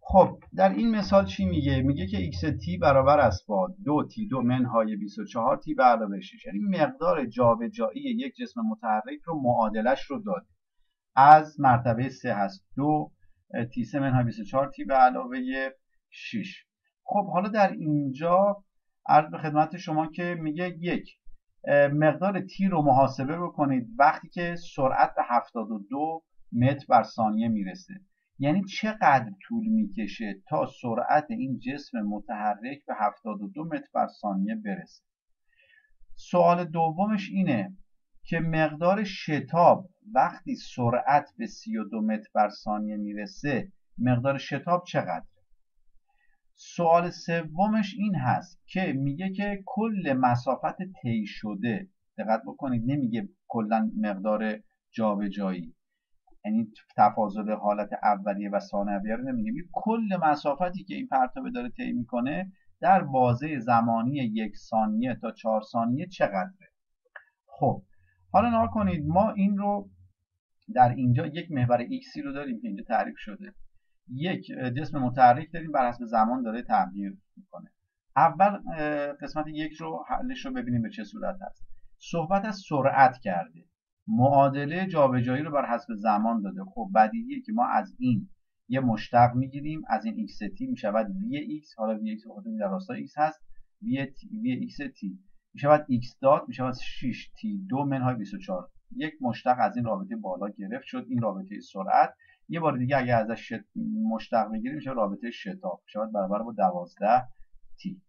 خب در این مثال چی میگه؟ میگه که x t برابر است با دو تی دو منهای 24 تی به علاوه 6 یعنی مقدار جابجایی یک جسم متحرک رو معادلش رو داده. از مرتبه 3 هست. دو تی 3 منهای 24 تی به علاوه 6 خب حالا در اینجا عرض به خدمت شما که میگه یک. مقدار تی رو محاسبه بکنید وقتی که سرعت به 72 متر بر ثانیه می‌رسه. یعنی چقدر طول می‌کشه تا سرعت این جسم متحرک به 72 متر بر ثانیه برسه؟ سوال دومش اینه که مقدار شتاب وقتی سرعت به 32 متر بر ثانیه می‌رسه مقدار شتاب چقدر؟ سوال سومش این هست که میگه که کل مسافت طی شده دقت بکنید نمیگه کلا مقدار جابجایی. یعنی تفاضل حالت اولیه و ثانویه رو نمیگه. کل مسافتی که این پرتابه داره طی می‌کنه در بازه زمانی یک ثانیه تا چهار ثانیه چقدره؟ خب حالا نها کنید ما این رو در اینجا یک محور ایکسی رو داریم که اینجا تعریف شده. یک جسم متحرک داریم بر حسب زمان داره تغییر می‌کنه. اول قسمت یک رو حلش رو ببینیم به چه صورت هست. صحبت از سرعت کرده. معادله جابجایی رو بر حسب زمان داده. خب بدیهیه که ما از این یه مشتق می‌گیریم. از این x t می‌شود v x حالا v x بخاطر در راستای x هست. v, v x t می‌شود x دات. می‌شود 6 t 2 منهای 24 یک مشتق از این رابطه بالا گرفت. شد این رابطه سرعت. یه بار دیگه اگه ازش مشتق بگیریم میشه رابطه شتاب. شاید برابر با 12 تی.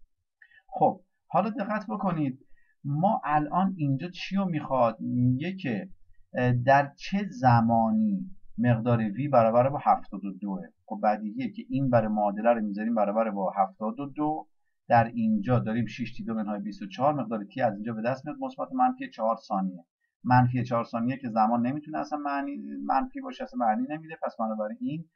خب حالا دقت بکنید. ما الان اینجا چی رو می‌خواد؟ میگه که در چه زمانی مقدار وی برابر با 72 خب بدیهیه که این برای معادله رو می‌ذاریم برابر با 72 در اینجا داریم 6 تی 2 منهای 24 مقدار تی از اینجا به دست میاد مثبت منفی 4 ثانیه. منفی 4 ثانیه که زمان نمی‌تونه اصلا معنی منفی باشه اصلا معنی نمیده. پس بنابراین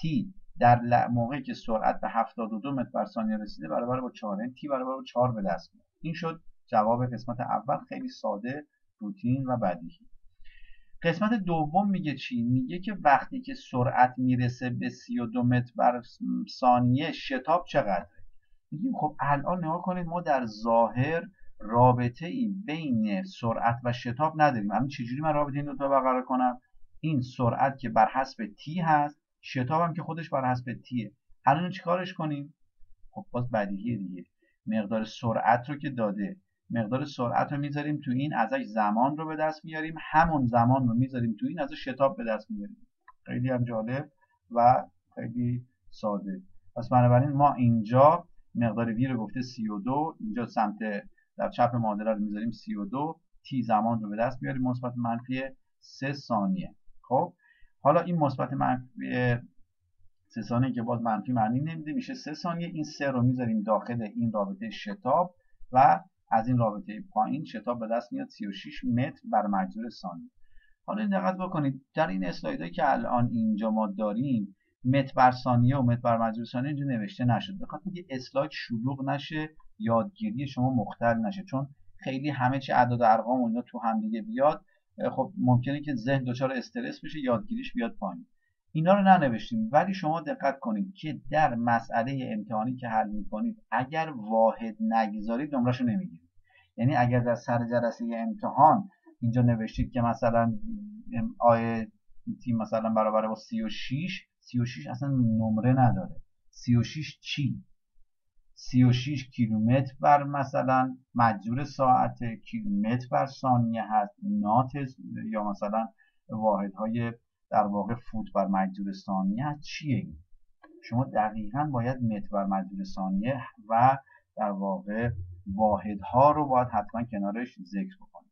تی در موقعی که سرعت به 72 متر بر ثانیه رسیده برابر با 4 یعنی تی برابر با 4 به دست میاد. این شد جواب قسمت اول. خیلی ساده روتین و بدیهی. قسمت دوم میگه چی؟ میگه که وقتی که سرعت می‌رسه به 32 متر بر ثانیه شتاب چقدره؟ میگیم خب الان نگاه کنید ما در ظاهر رابطه ای بین سرعت و شتاب نداریم. الان چجوری من رابطه این دو تا برقرار کنم؟ این سرعت که بر حسب تی هست شتاب هم که خودش بر حسب تیه الان چیکارش کنیم؟ خب باز بدیهیه دیگه. مقدار سرعت رو که داده مقدار سرعت رو می‌ذاریم تو این ازش زمان رو به دست میاریم. همون زمان رو می‌ذاریم تو این ازش شتاب به دست میاریم. خیلی هم جالب و خیلی ساده. پس بنابراین ما اینجا مقدار وی رو گفته 32 اینجا سمت در چپ معادله رو می‌ذاریم 32 تی زمان رو به دست میاریم مثبت منفی 3 ثانیه. خب؟ حالا این مثبت منفی 3 ثانیه که باز منفی معنی نمیده میشه 3 ثانیه. این 3 رو می‌ذاریم داخل این رابطه شتاب و از این رابطه پایین شتاب به دست میاد. 36 متر بر مجذور ثانیه. حالا دقت بکنید. در این اسلایدهایی که الان اینجا ما داریم متر بر ثانیه و متر بر مجذور ثانیه اینجا نوشته نشد. بخاطر اینکه اسلاید شلوغ نشه. یادگیری شما مختل نشه. چون خیلی همه چی اعداد و ارقام و اینا تو هم دیگه بیاد خب ممکنه که ذهن دچار استرس بشه یادگیریش بیاد پایین. اینا رو ننوشتیم ولی شما دقت کنید که در مسئله امتحانی که حل می‌کنید اگر واحد نگذارید نمرش رو نمی‌گیرید. یعنی اگر در سر جلسه امتحان اینجا نوشتید که مثلا آیه تیم مثلا برابر با 36 36 اصلا نمره نداره. 36 چی؟ 36 کیلومتر بر مثلا مجبور ساعت کیلومتر بر ثانیه هست نات یا مثلا واحدهای در واقع فوت بر مجبور ثانیه هست. چیه این؟ شما دقیقا باید متر بر مجبور ثانیه و در واقع واحدها رو باید حتما کنارش ذکر بکنید.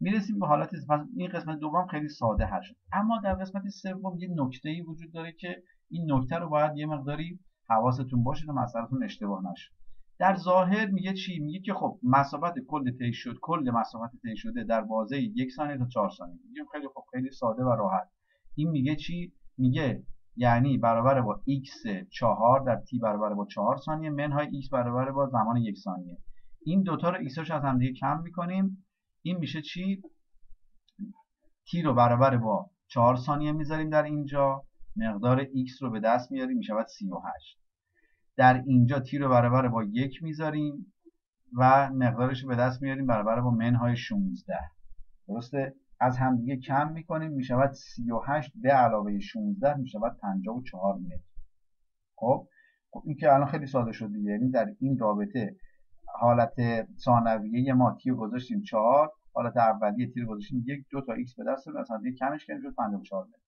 می‌رسیم به حالت این قسمت دوم خیلی ساده شد. اما در قسمت سوم یه نکته ای وجود داره که این نکته رو باید یه مقداری حواستون باشه تا مسئلهتون اشتباه نشه. در ظاهر میگه چی؟ میگه که خب مسافت کل طی شد کل مسافت طی شده در بازه یک ثانیه تا چهار ثانیه. میگیم خیلی خب خیلی ساده و راحت. این میگه چی؟ میگه یعنی برابر با x 4 در t برابر با 4 ثانیه منهای x برابر با زمان یک ثانیه. این دوتا رو x از هم دیگه کم می‌کنیم. این میشه چی؟ t رو برابر با 4 ثانیه می‌ذاریم در اینجا. مقدار x رو به دست میاریم می‌شود 38 در اینجا t رو برابر با یک می‌ذاریم و مقدارش رو به دست میاریم برابر با منهای 16 درسته؟ از همدیگه کم می‌کنیم می‌شود 38 به علاوه 16 می‌شود 54 متر. خب؟ خب این که الان خیلی ساده شده یعنی در این رابطه حالت ثانویه ما تی گذاشتیم 4 حالت اولیه تی رو گذاشتیم یک دو تا x به دست از همدیگه کمش کردیم شد 54 متر.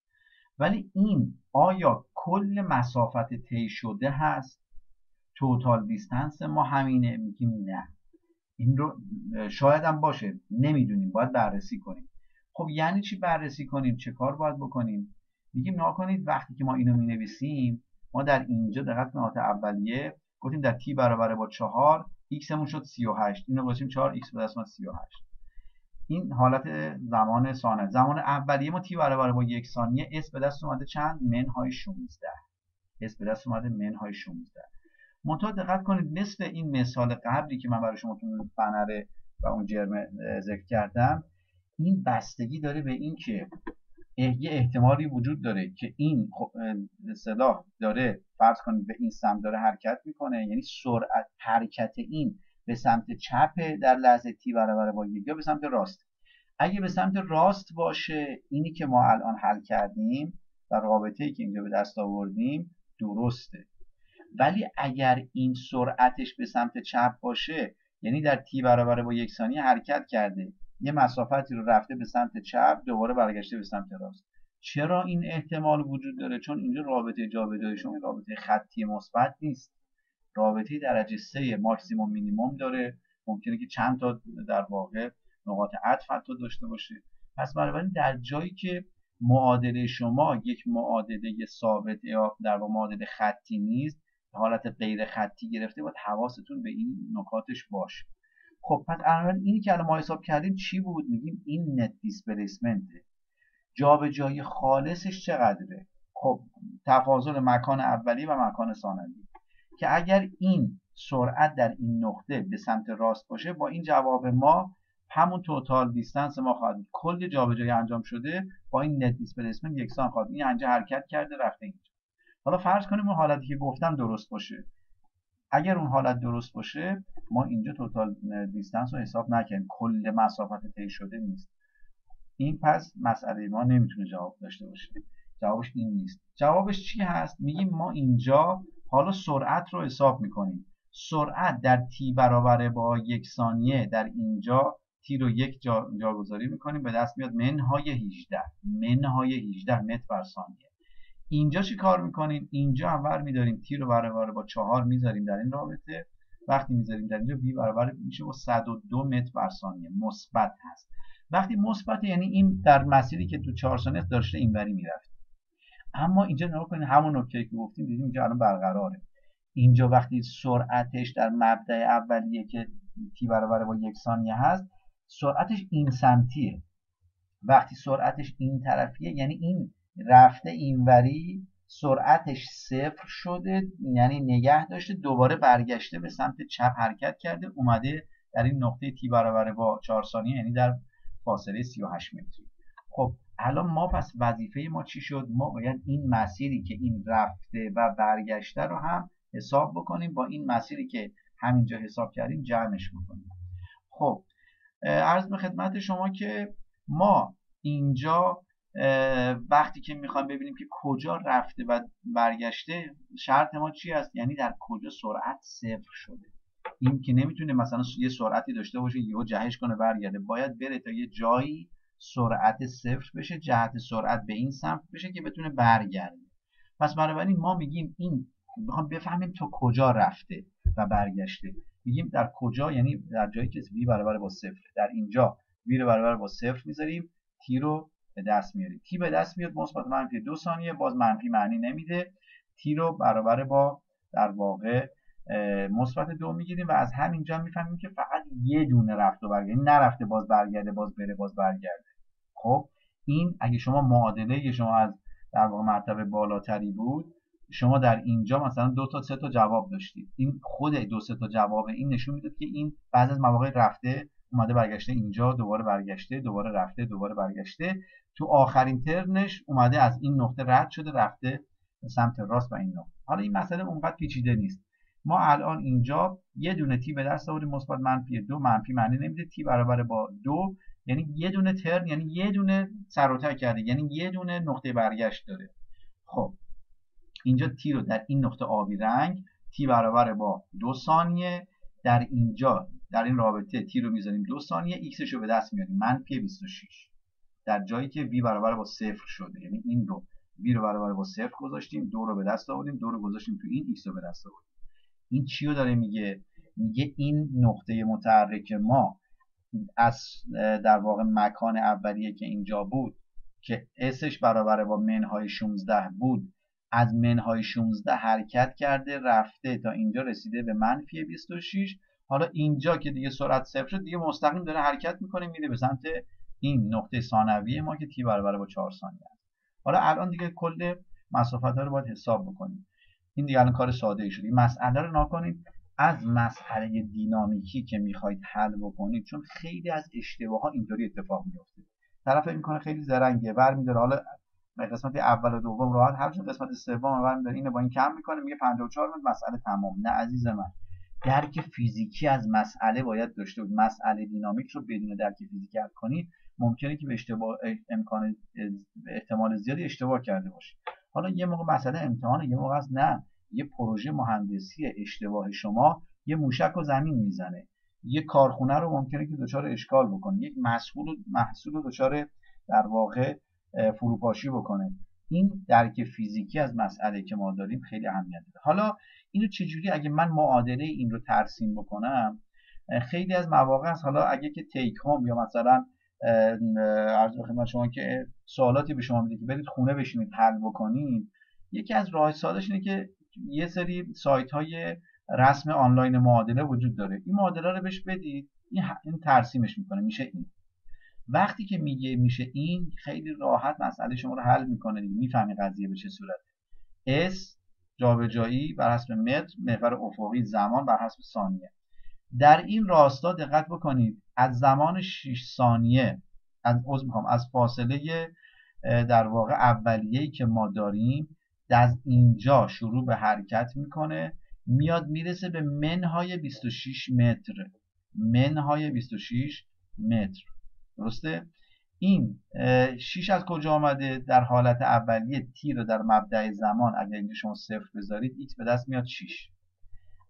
ولی این آیا کل مسافت طی شده هست؟ توتال دیستنس ما همینه میگیم نه. این رو شاید هم باشه نمی‌دونیم باید بررسی کنیم. خب یعنی چی بررسی کنیم؟ چه کار باید بکنیم؟ میگیم نها کنید وقتی که ما اینو می نویسیم ما در اینجا دقت نهات اولیه گفتیم در t برابر با 4 x شد 38 اینو گذاشتیم 4 x به دست 38 این حالت زمان ثانیه زمان اولیه ما t برابر با یک ثانیه s به دست اومده چند؟ منهای 16 s به دست اومده منهای 16 منتها دقت کنید مثل این مثال قبلی که من برای شما تو بنره و اون جرم ذکر کردم این بستگی داره به این که یه احتمالی وجود داره که این صلاح داره فرض کنید به این سمت داره حرکت می‌کنه یعنی سرعت حرکت این به سمت چپ در لحظه تی برابر با یک یا به سمت راست. اگه به سمت راست باشه اینی که ما الان حل کردیم و رابطه ای که اینجا به دست آوردیم درسته. ولی اگر این سرعتش به سمت چپ باشه یعنی در تی برابر با یک ثانیه حرکت کرده یه مسافتی رو رفته به سمت چپ دوباره برگشته به سمت راست. چرا این احتمال وجود داره؟ چون اینجا رابطه جابجایی شما رابطه خطی مثبت نیست. رابطه درجه سه ماکسیموم مینیموم داره. ممکنه که چند تا در واقع نقاط عطف حتی داشته باشه. پس بنابراین در جایی که معادله شما یک معادله ثابت یا در واقع معادله خطی نیست حالت غیر خطی گرفته باید حواستون به این نکاتش باشه. خب پس الان اینی که الان ما حساب کردیم چی بود؟ میگیم این نت دیسپلیسمنته. جابجایی خالصش چقدره؟ خب تفاضل مکان اولی و مکان ثانوی که اگر این سرعت در این نقطه به سمت راست باشه با این جواب ما همون total distance ما خواهد کل جابجایی انجام شده با این net displacement یکسان خواهد این اینجا حرکت کرده رفته اینجا. حالا فرض کنیم اون حالتی که گفتم درست باشه. اگر اون حالت درست باشه ما اینجا total distance رو حساب نکنیم کل مسافت طی شده نیست. این پس مسئله ما نمی‌تونه جواب داشته باشه. جوابش این نیست. جوابش چی هست؟ میگیم ما اینجا حالا سرعت رو حساب می‌کنیم. سرعت در تی برابر با یک ثانیه در اینجا تی رو یک جا جاگذاری می‌کنیم به دست میاد منهای 18 منهای 18 متر بر ثانیه. اینجا چی کار می‌کنیم؟ اینجا اول میداریم تی رو برابر با چهار می‌ذاریم در این رابطه. وقتی می‌ذاریم در اینجا وی برابر میشه با 102 متر بر ثانیه. مثبت هست. وقتی مثبت یعنی این در مسیری که تو 4 ثانیه داشته اینوری می‌رفت اما اینجا نگاه کنید همون نکته که گفتیم دیدیم اینجا الان برقراره. اینجا وقتی سرعتش در مبدع اولیه که تی برابر با یک ثانیه هست سرعتش این سمتیه. وقتی سرعتش این طرفیه یعنی این رفته اینوری سرعتش صفر شده یعنی نگه داشته دوباره برگشته به سمت چپ حرکت کرده اومده در این نقطه تی برابر با 4 ثانیه یعنی در فاصله 38 متری. خب الان ما پس وظیفه ما چی شد؟ ما باید این مسیری که این رفته و برگشته رو هم حساب بکنیم با این مسیری که همینجا حساب کردیم جمعش بکنیم. خب عرض به خدمت شما که ما اینجا وقتی که می‌خوایم ببینیم که کجا رفته و برگشته شرط ما چی است یعنی در کجا سرعت صفر شده. این که نمی‌تونه مثلا یه سرعتی داشته باشه یهو جهش کنه برگرده. باید بره تا یه جایی سرعت صفر بشه جهت سرعت به این سمت بشه که بتونه برگرده. پس بنابراین ما میگیم این می‌خوام بفهمیم تا کجا رفته و برگشته. میگیم در کجا یعنی در جایی که وی برابر با صفر. در اینجا وی رو برابر با صفر می‌ذاریم تی رو به دست میاریم. تی به دست میاد مثبت منفی دو ثانیه باز منفی معنی نمیده. تی رو برابر با در واقع مثبت دو می‌گیریم و از همینجا می‌فهمیم که فقط یه دونه رفت و برگرده یعنی نرفته باز برگرده باز بره باز برگرده. خب این اگه شما معادله شما از در واقع مرتبه بالاتری بود شما در اینجا مثلا دو تا سه تا جواب داشتید. این خود دو سه تا جواب این نشون می‌داد که این بعض از مواقع رفته اومده برگشته اینجا دوباره برگشته دوباره رفته دوباره برگشته. تو آخرین turn ش اومده از این نقطه رد شده رفته سمت راست و این نقطه. حالا این مسئله اونقدر پیچیده نیست. ما الان اینجا یه دونه تی به دست آوریم مثبت منفی دو منفی معنی نمیده. تی برابر با دو یعنی یه دونه turn یعنی یه دونه سر کرده یعنی یه دونه نقطه برگشت داره. خب اینجا تی رو در این نقطه آبی رنگ تی برابر با دو ثانیه. در اینجا در این رابطه تی رو می‌ذاریم دو ثانیه ایکسش رو به دست میاریم. منفی 26 در جایی که وی برابر با صفر شده. یعنی این رو وی رو برابر با صفر گذاشتیم دو رو به دست آوردیم دو رو گذاشتیم تو این ایکس رو به دست آوردیم. این چی رو داره میگه؟ میگه این نقطه متحرک ما از در واقع مکان اولیه که اینجا بود که اسش برابر با منهای 16 بود از منهای 16 حرکت کرده رفته تا اینجا رسیده به منفی 26 حالا اینجا که دیگه سرعت صفر شد دیگه مستقیم داره حرکت می‌کنه میره به سمت این نقطه ثانویه ما که تی برابر با 4 ثانیه است. حالا الان دیگه کل مسافت ها رو باید حساب بکنیم. این دیگه الان کار ساده ای شد این مسئله رو نکنید از مسئله دینامیکی که می‌خواید حل بکنید چون خیلی از اشتباه ها اینطوری اتفاق میفته طرف می‌کنه خیلی زرنگه ور میداره حالا قسمت اول و دوم راحت هر چون قسمت سوم ور میداره اینو با این کم می‌کنه میگه 54 متر مسئله تمام. نه عزیز من. درک فیزیکی از مسئله باید داشته بود مسئله دینامیک رو بدون درک فیزیکی حل کنید ممکنه که به اشتباه امکان احتمال زیادی اشتباه کرده باشید. حالا یه موقع مسئله امتحان یه موقع از نه. یه پروژه مهندسی اشتباه شما یه موشک و زمین می‌زنه. یه کارخونه رو ممکنه که دچار اشکال بکنه. یک محصول و محصول رو دچار در واقع فروپاشی بکنه. این درک فیزیکی از مسئله که ما داریم خیلی اهمیت داره حالا اینو چجوری اگه من معادله این رو ترسیم بکنم؟ خیلی از مواقع است حالا اگه که تیک هوم یا مثلا عرض خدمت شما که سوالاتی به شما میده که برید خونه بشینید حل بکنید یکی از راه سادش اینه که یه سری سایت های رسم آنلاین معادله وجود داره. این معادله رو بهش بدید. این ترسیمش می‌کنه. میشه این. وقتی که میگه میشه این خیلی راحت مسئله شما رو حل می‌کنه دیگه. می‌فهمی قضیه به چه صورت S جابجایی بر حسب متر محور افقی زمان بر حسب ثانیه. در این راستا دقت بکنید. از زمان 6 ثانیه از از فاصله در واقع اولیه‌ای که ما داریم از اینجا شروع به حرکت می‌کنه میاد می‌رسه به منهای 26 متر. منهای 26 متر. درسته؟ این 6 از کجا آمده؟ در حالت اولیه تی رو در مبدع زمان اگر اینجا شما صفر بذارید x به دست میاد 6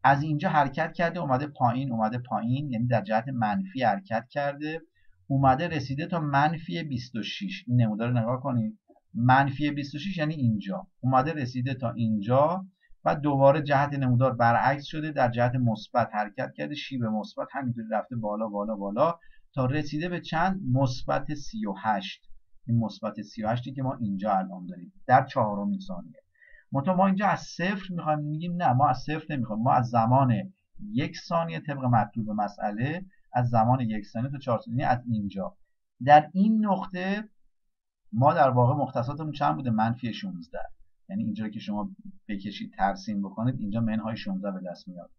از اینجا حرکت کرده اومده پایین اومده پایین یعنی در جهت منفی حرکت کرده. اومده رسیده تا منفی 26 این نمودار رو نگاه کنید. منفی 26 یعنی اینجا. اومده رسیده تا اینجا و دوباره جهت نمودار برعکس شده در جهت مثبت حرکت کرده شیب مثبت همینطوری رفته بالا بالا بالا تا رسیده به چند؟ مثبت 38 این مثبت 38 که ما اینجا الان داریم. در چهارمین ثانیه. منتها ما اینجا از صفر می‌خوایم میگیم نه ما از صفر نمی‌خوایم. ما از زمان یک ثانیه طبق مطلوب مسئله از زمان یک ثانیه تا چهار ثانیه از اینجا. در این نقطه ما در واقع مختصاتمون چند بوده؟ منفی 16 یعنی اینجا که شما بکشید ترسیم بکنید اینجا منهای 16 به دست میاد.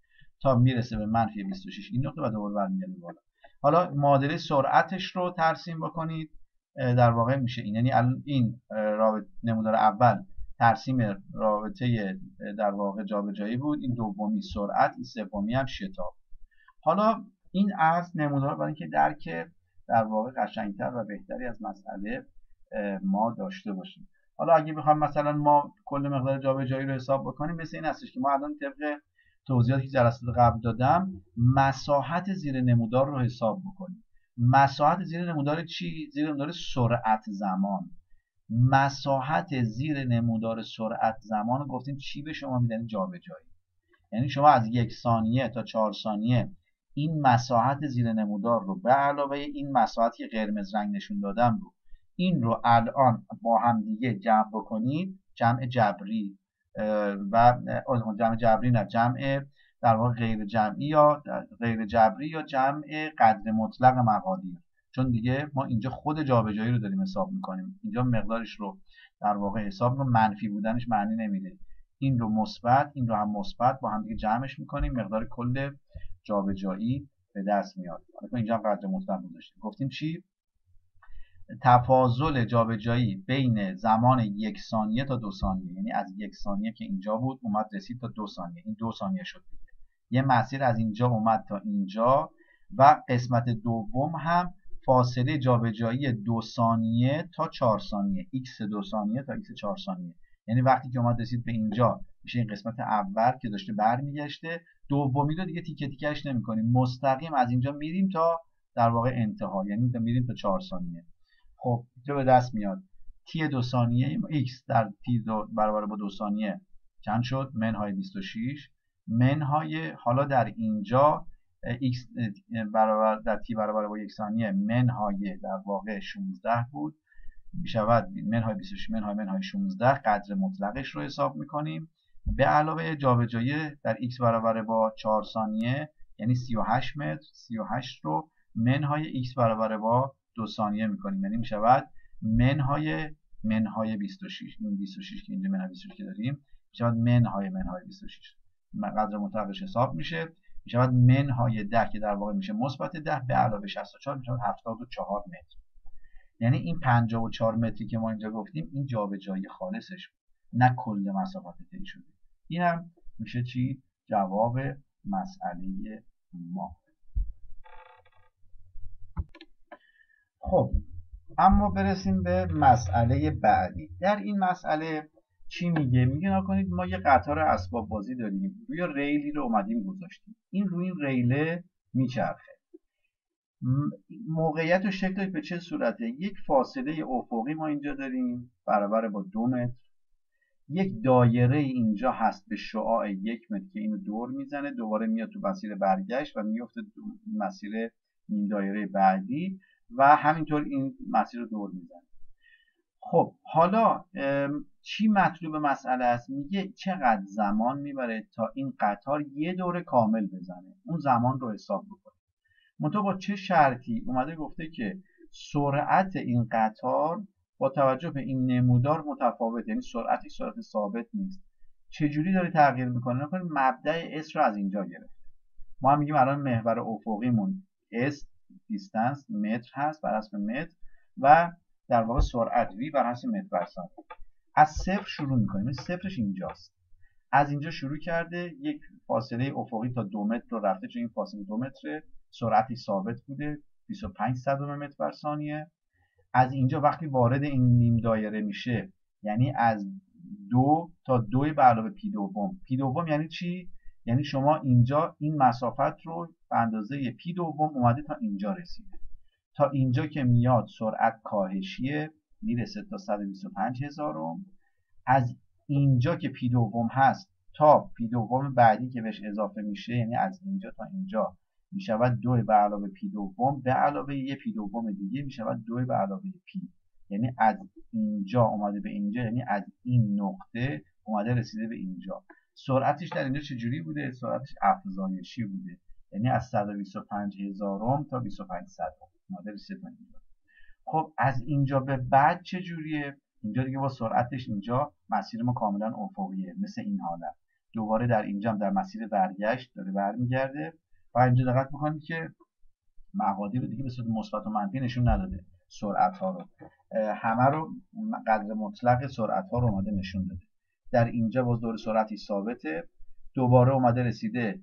تا می‌رسه به منفی 26 این نقطه و دوباره برمیگرده بالا. حالا معادله سرعتش رو ترسیم بکنید. در واقع میشه این. یعنی این رابط نمودار اول ترسیم رابطه در واقع جابجایی بود. این دومی سرعت این سومی هم شتاب. حالا این از نمودار برای اینکه درک در واقع قشنگتر و بهتری از مسئله ما داشته باشیم. حالا اگه بخوام مثلا ما کل مقدار جابجایی رو حساب بکنیم مثل این هستش که ما الان طبق توضیحاتی که جلسات قبل دادم مساحت زیر نمودار رو حساب بکنیم. مساحت زیر نمودار چی؟ زیر نمودار سرعت زمان. مساحت زیر نمودار سرعت زمان گفتیم چی به شما میدن؟ جابجایی. یعنی شما از یک ثانیه تا چهار ثانیه این مساحت زیر نمودار رو به علاوه این مساحتی که قرمز رنگ نشون دادم رو این رو الان با هم دیگه جمع بکنید جمع جبری و جمع جبری نه جمع در واقع غیر جمعی یا غیر جبری یا جمع قدر مطلق مقادیر. چون دیگه ما اینجا خود جابجایی رو داریم حساب می‌کنیم. اینجا مقدارش رو در واقع حساب می‌کنیم منفی بودنش معنی نمیده. این رو مثبت این رو هم مثبت با هم دیگه جمعش می‌کنیم. مقدار کل جابجایی به دست میاد. اینجا قدر مطلق گذاشتیم گفتیم چی؟ تفاضل جابجایی بین زمان یک ثانیه تا دو ثانیه. یعنی از یک ثانیه که اینجا بود اومد رسید تا دو ثانیه. این دو ثانیه شد دیگه. یه مسیر از اینجا اومد تا اینجا و قسمت دوم هم فاصله جابجایی دو ثانیه تا چهار ثانیه. X دو ثانیه تا x چهار ثانیه. یعنی وقتی که اومد رسید به اینجا میشه این قسمت اول که داشته برمیگشته. دومی رو دیگه تیکه تیکش نمی‌کنیم. مستقیم از اینجا میریم تا در واقع انتها. یعنی میریم تا چهار ثانیه. خب اینجا به دست میاد. تی دو ثانیه x در تی دو برابر با دو ثانیه چند شد؟ منهای 26 منهای حالا در اینجا x برابر در تی برابر با یک ثانیه منهای در واقع 16 بود. می‌شود منهای 26 منهای منهای 16 قدر مطلقش رو حساب می‌کنیم. به علاوه جابجایی در x برابر با 4 ثانیه یعنی 38 متر 38 رو منهای x برابر با دو ثانیه می‌کنیم. یعنی می‌شود منهای منهای 26 این 26 که اینجا منهای 26 که داریم می‌شود منهای منهای 26 قدر مطلقش حساب میشه. می‌شود منهای 10 که در واقع میشه مثبت 10 به علاوه 64 می‌شود 74 متر. یعنی این 54 متری که ما اینجا گفتیم این جابجایی خالصش نه کل مسافت طی شده. این هم میشه چی؟ جواب مسئله ما. خب اما برسیم به مسئله بعدی. در این مسئله چی میگه؟ میگه نکنید ما یه قطار اسباب بازی داریم روی ریلی رو اومدیم گذاشتیم. این روی این ریله میچرخه. موقعیت و شکلش به چه صورته؟ یک فاصله افقی ما اینجا داریم برابر با دو متر. یک دایره اینجا هست به شعاع یک متر که اینو دور می‌زنه دوباره میاد تو مسیر برگشت و میفته مسیر این دایره بعدی. و همینطور این مسیر رو دور می‌زنه. خب حالا چی مطلوب مسئله است؟ میگه چقدر زمان می‌بره تا این قطار یه دور کامل بزنه. اون زمان رو حساب بکنه. منتها با چه شرطی؟ اومده گفته که سرعت این قطار با توجه به این نمودار متفاوت یعنی سرعتی سرعت ثابت نیست. چجوری داره تغییر می‌کنه؟ نکنید مبدع اس رو از اینجا گرفته. ما هم میگیم الان محور افقیمون S distance متر هست بر حسب متر و در واقع سرعت V بر حسب متر بر ثانیه از صفر شروع می‌کنیم. صفرش اینجاست. از اینجا شروع کرده. یک فاصله افقی تا دو متر رو رفته چون این فاصله دو متره سرعتی ثابت بوده. 25 صدم متر بر ثانیه. از اینجا وقتی وارد این نیم دایره میشه یعنی از دو تا دوی به علاوه پی دوم. پی دوم یعنی چی؟ یعنی شما اینجا این مسافت رو به اندازه پی دوم اومده تا اینجا رسیده. تا اینجا که میاد سرعت کاهشیه می‌رسه تا 125 هزارم. از اینجا که پی دوم هست تا پی دوم بعدی که بهش اضافه میشه یعنی از اینجا تا اینجا می‌شود دو به علاوه پی دوم. به علاوه یه پی دوم دیگه می‌شود دو به علاوه پی. یعنی از اینجا اومده به اینجا یعنی از این نقطه اومده رسیده به اینجا. سرعتش در اینجا چجوری بوده؟ سرعتش افزایشی بوده. یعنی از 125 هزارم تا 25 صدم اومده رسیده اینجا خب از اینجا به بعد چجوریه اینجا دیگه با سرعتش اینجا مسیر ما کاملا افقیه مثل این حالت دوباره در اینجا هم در مسیر برگشت داره برمیگرده. و اینجا دقت بکنید که مقادیر دیگه به صورت مثبت و منفی نشون نداده سرعت ها رو همه رو قدر مطلق سرعت ها رو اومده نشون داده. در اینجا باز دور سرعتی ثابته. دوباره اومده رسیده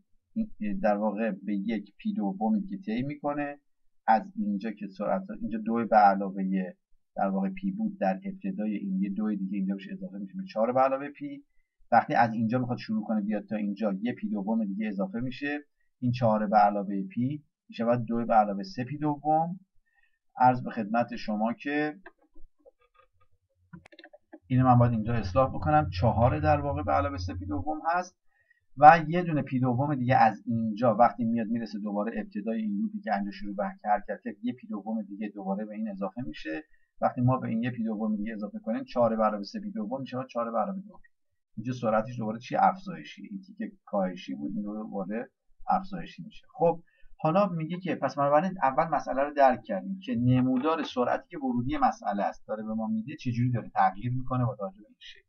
در واقع به یک پی دومی که طی می‌کنه. از اینجا که سرعت اینجا دو به علاوه در واقع پی بود در ابتدای این یه دو دیگه اینجا بهش اضافه میشه به 4 به علاوه پی. وقتی از اینجا می‌خواد شروع کنه بیاد تا اینجا یه پی دوم دیگه اضافه میشه. این 4 به علاوه پی میشه بعد 2 به علاوه 3 پی دوم. عرض به خدمت شما که اینو من باید اینجا اصلاح بکنم. 4 در واقع به علاوه 3 پی دوم هست. و یه دونه پی دوم دیگه از اینجا وقتی میاد می‌رسه دوباره ابتدای این loop ی که شروع به حرکت یه پی دوم دیگه دوباره به این اضافه میشه. وقتی ما به این یه پی دوم دیگه اضافه کنیم 4 به علاوه 3 پی دوم میشه 4 به علاوه 2 اینجا سرعتش دوباره چی؟ افزایشی. این تیکه کاهشی بود این دوباره افزایشی میشه. خب حالا میگه که پس بنابراین اول مسئله رو درک کردیم که نمودار سرعتی که ورودی مسئله است داره به ما میده چجوری داره تغییر می‌کنه با توجه به این شکل.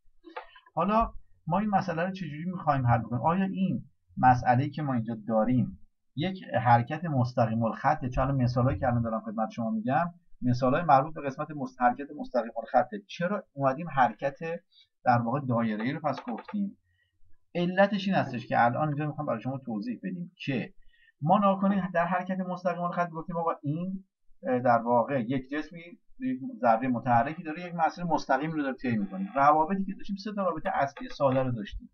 حالا ما این مسئله رو چجوری می‌خوایم حل کنیم؟ آیا این مسئله که ما اینجا داریم یک حرکت مستقیم الخطه؟ چون مثالایی که الان دارم خدمت شما میگم مثالای مربوط به قسمت مست... حرکت مستقیم الخطه. چرا اومدیم حرکت در واقع دایره ای رو پس گفتیم؟ علتش این هستش که الان اینجا می‌خوام برای شما توضیح بدیم که ما ناکنید در حرکت مستقیم الخط گفتیم آقا این در واقع یک جسمی ذره متحرکی داره یک مسیر مستقیم رو داره طی می‌کنه. روابطی که داشتیم سه تا رابطه اصلی ساده رو داشتیم.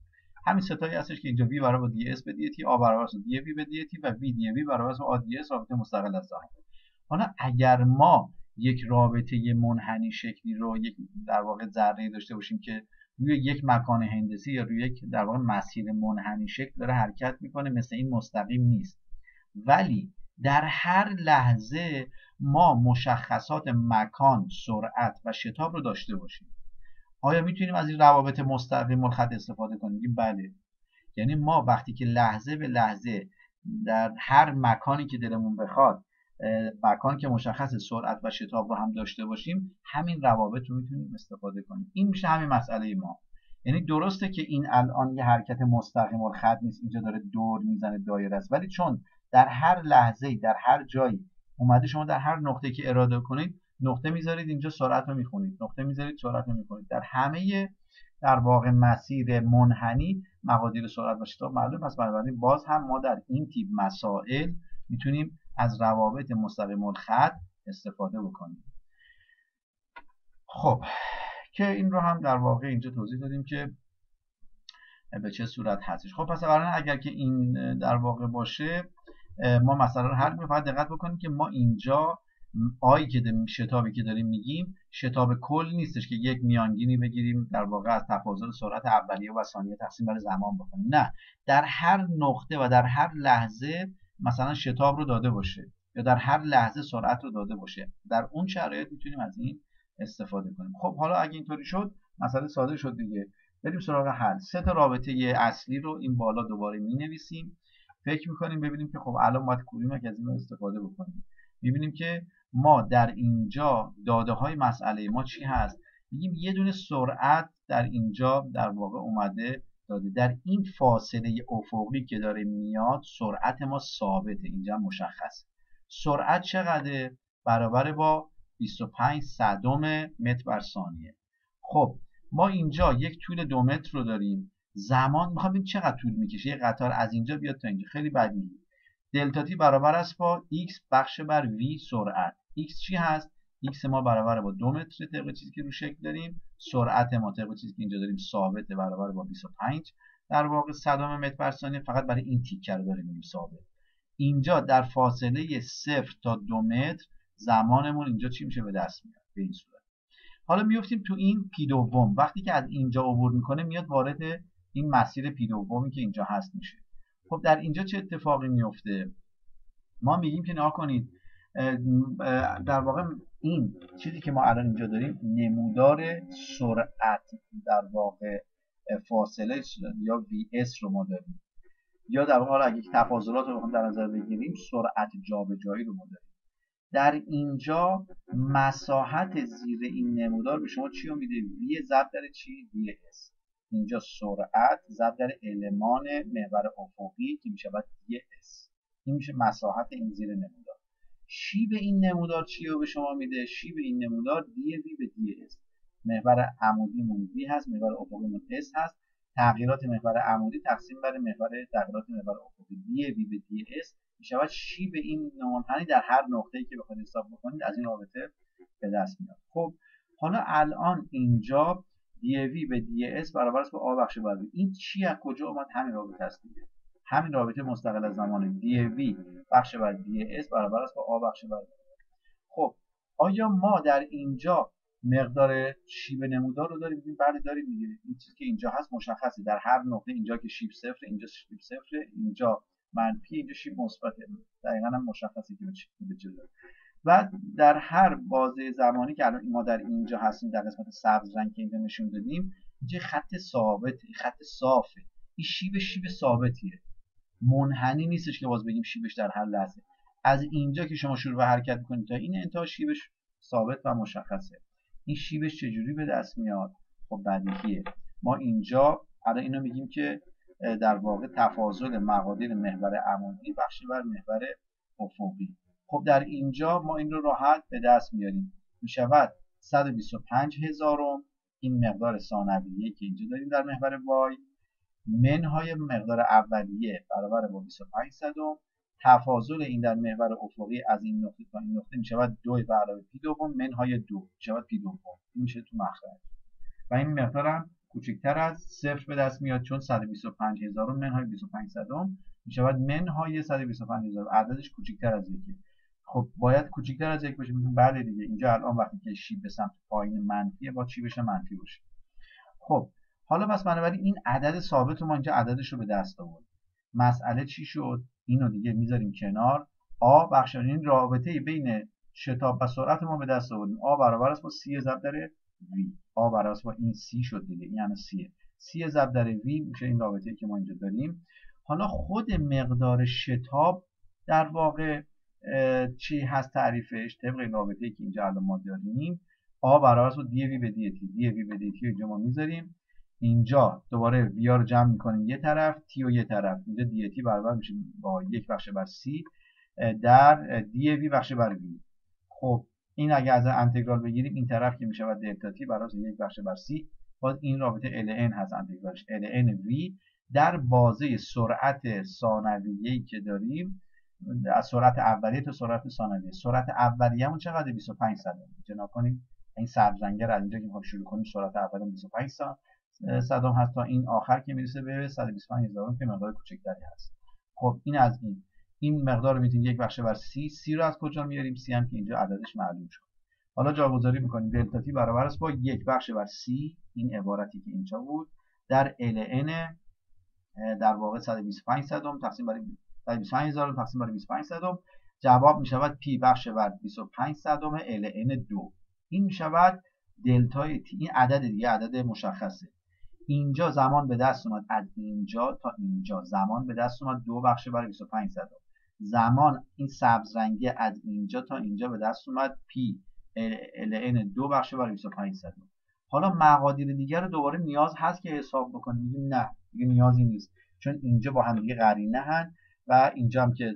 همین ستایی هستش که اینجا v برابر با ds به dt a برابر با دی به dt و v دی v برابر با ds رابطه مستقل از هم حالا اگر ما یک رابطه منحنی شکلی رو یک در واقع ذره داشته باشیم که روی یک مکان هندسی یا روی یک در واقع مسیر منحنی شکل داره حرکت می‌کنه مثل این مستقیم نیست. ولی در هر لحظه ما مشخصات مکان، سرعت و شتاب رو داشته باشیم. آیا می‌تونیم از این روابط مستقیم الخط استفاده کنیم؟ بله. یعنی ما وقتی که لحظه به لحظه در هر مکانی که دلمون بخواد مکان که مشخص سرعت و شتاب رو هم داشته باشیم همین روابط رو می‌تونیم استفاده کنیم. این میشه همین مسئله ما. یعنی درسته که این الان یه حرکت مستقیم الخط نیست اینجا داره دور می‌زنه دایره است. ولی چون در هر لحظه در هر جایی اومده شما در هر نقطه که اراده کنید نقطه می‌ذارید اینجا سرعت رو می‌خونید. نقطه می‌ذارید سرعت رو می‌خونید. در همه در واقع مسیر منحنی مقادیر سرعت و شتاب معلوم پس بنابراین باز هم ما در این تیپ مسائل می‌تونیم از روابط مستقیم الخط استفاده بکنیم. خب که این رو هم در واقع اینجا توضیح دادیم که به چه صورت هستش. خب پس اگر که این در واقع باشه ما مسئله رو حل می‌کنیم فقط دقت بکنیم که ما اینجا آی که شتابی که داریم میگیم شتاب کل نیستش که یک میانگینی بگیریم در واقع از تفاضل سرعت اولیه و ثانیه تقسیم بر زمان بکنیم. نه در هر نقطه و در هر لحظه مثلا شتاب رو داده باشه یا در هر لحظه سرعت رو داده باشه در اون شرایط می‌تونیم از این استفاده کنیم. خب حالا اگه اینطوری شد مسئله ساده شد دیگه. بریم سراغ حل. سه تا رابطه اصلی رو این بالا دوباره می نویسیم فکر می‌کنیم ببینیم که خب الان باید کدوم از این استفاده بکنیم. می‌بینیم که ما در اینجا داده های مسئله ما چی هست؟ میگیم یه دونه سرعت در اینجا در واقع اومده داده. در این فاصله افقی که داره میاد سرعت ما ثابته. اینجا مشخصه. سرعت چقدر برابر با 25 صدم متر بر ثانیه. خب ما اینجا یک طول دو متر رو داریم. زمان می‌خوام ببینیم چقدر طول می‌کشه یه قطار از اینجا بیاد تا اینجا. خیلی بدیهی دلتا تی برابر است با x بخش بر v سرعت. X چی هست؟ X ما برابر با دو متر طبق چیزی که رو شکل داریم. سرعت ما طبق چیزی که اینجا داریم ثابت برابر با 25 در واقع صدام متر بر ثانیه فقط برای این تیکه رو داریم ثابت. اینجا در فاصله صفر تا دو متر زمانمون اینجا چی میشه؟ به دست میاد. به این صورت. حالا میفتیم تو این پی دوم. وقتی که از اینجا عبور می‌کنه میاد وارد این مسیر پی دومی که اینجا هست میشه. خب در اینجا چه اتفاقی میفته؟ ما میگیم که نها کنید در واقع این چیزی که ما الان اینجا داریم نمودار سرعت در واقع فاصله یا VS رو ما داریم. یا در واقع اگه تفاضلات رو در نظر بگیریم سرعت جابجایی رو ما داریم. در اینجا مساحت زیر این نمودار به شما چی رو میده؟ v ضرب در چی؟ VS اینجا سرعت ضرب در المان محور افقی که میشه بعد S این میشه مساحت این زیر نمودار. شیب این نمودار چی رو به شما میده؟ شیب این نمودار دی وی به دی اس. محور عمودیمون وی هست محور افقیمون اس هست. تغییرات محور عمودی تقسیم بر محور تغییرات محور افقی دی وی به دی اس. می‌شود شیب این منحنی در هر نقطه‌ای که بخواید حساب بکنید از این رابطه به دست میاد. خب حالا الان اینجا دی به دی اس برابر است با آ بخش بر این چی از کجا اومد؟ همین رابطه است دیگه. همین رابطه مستقل از زمان دی وی بخش بر دی اس برابر است با آ بخش بر خب آیا ما در اینجا مقدار شیب نمودار رو داریم؟ ببین بله داریم دیگه. این چیزی که اینجا هست مشخصه. در هر نقطه اینجا که شیب صفر اینجا شیب صفر اینجا منفی اینجا شیب مثبته. دقیقا هم مشخصه که به چه و در هر بازه زمانی که الان ما در اینجا هستیم در قسمت سبز رنگ که اینجا نشون دادیم اینجا خط ثابت خط صافه. این شیب شیب ثابتیه. منحنی نیستش که باز بگیم شیبش در هر لحظه. از اینجا که شما شروع به حرکت می‌کنید تا این انتها شیبش ثابت و مشخصه. این شیبش چجوری به دست میاد؟ خب بدیهیه ما اینجا الان اینو میگیم که در واقع تفاضل مقادیر محور عمودی بخشی بر محور افقی. خب در اینجا ما این رو راحت به دست میاریم. می‌شود 125 هزارم این مقدار ثانویه که اینجا داریم در محور وای. منهای مقدار اولیه برابر با 25 صدم تفاضل این در محور افقی از این نقطه تا این نقطه می شود دو به علاوه پی دوم. منهای دو می شود پی دوم. این میشه تو مخرج. و این مقدار هم کوچکتر از صفر به دست میاد چون 125 هزار منهای 25 صدم می شود منهای 125 هزار. عددش کوچکتر از یکی. خب باید کوچکتر از یک باشه بله دیگه اینجا الان وقتی که شیب به سمت پایین منفیه با چی بشه؟ منفی باشه. خب حالا پس بنابراین این عدد ثابت ما اینجا عددش رو به دست آوردیم. مسئله چی شد؟ اینو دیگه می‌ذاریم کنار. آ بخش این رابطه بین شتاب و سرعت ما به دست آوردیم. آ برابر است با سی ضرب در وی. آ برابر است با این سی شد دیگه. این یعنی سی سی ضرب در وی میشه این رابطه که ما اینجا داریم. حالا خود مقدار شتاب در واقع چی هست تعریفش؟ طبق رابطه که اینجا الان ما داریم آ برابر است با دی وی به دی تی دی وی به دی تی اینجا ما می‌ذاریم. اینجا دوباره ویا رو جمع می‌کنیم یه طرف تی و یه طرف. اینجا دی تی برابر میشه با یک بخش بر سی در دی وی بخش بر وی خب این اگه از انتگرال بگیریم این طرف که میشه دلتا تی برابر یک بخش بر سی باز این رابطه ln هست انتگرالش. Ln وی در بازه سرعت ثانویه‌ای که داریم از سرعت اولیه تا سرعت ثانویه. سرعت اولیه‌مون چقدر 25 صدم جنا کنید این سبز رنگ از اینجا که شروع کنیم سرعت اولیه 25 صدام هست تا این آخر که می‌رسه به 125 هزارم که مقدار کوچکتری هست. خب این از این. این مقدار رو می‌تونیم یک بخش بر سی. سی رو از کجا میاریم سی هم که اینجا عددش معلوم شد. حالا جاگذاری می‌کنیم. دلتا تی برابر است با یک بخش بر سی. این عبارتی که اینجا بود. در ln در واقع 125 صدم. تقسیم بر 125 هزار تقسیم بر 25 صدم. جواب می‌شود پی بخش بر 25 صدم ln 2 این می‌شود دلتای تی این عدد دیگه عدد مشخصه. اینجا زمان به دست اومد. از اینجا تا اینجا. زمان به دست اومد. دو بخش برای 25 صدم. زمان این سبز رنگی از اینجا تا اینجا به دست اومد. پی ln دو بخش برای 25 صدم. حالا مقادیر دیگر رو دوباره نیاز هست که حساب بکنیم. نه. دیگه نیازی نیست. چون اینجا با هم دیگه قرینه هن و اینجا هم که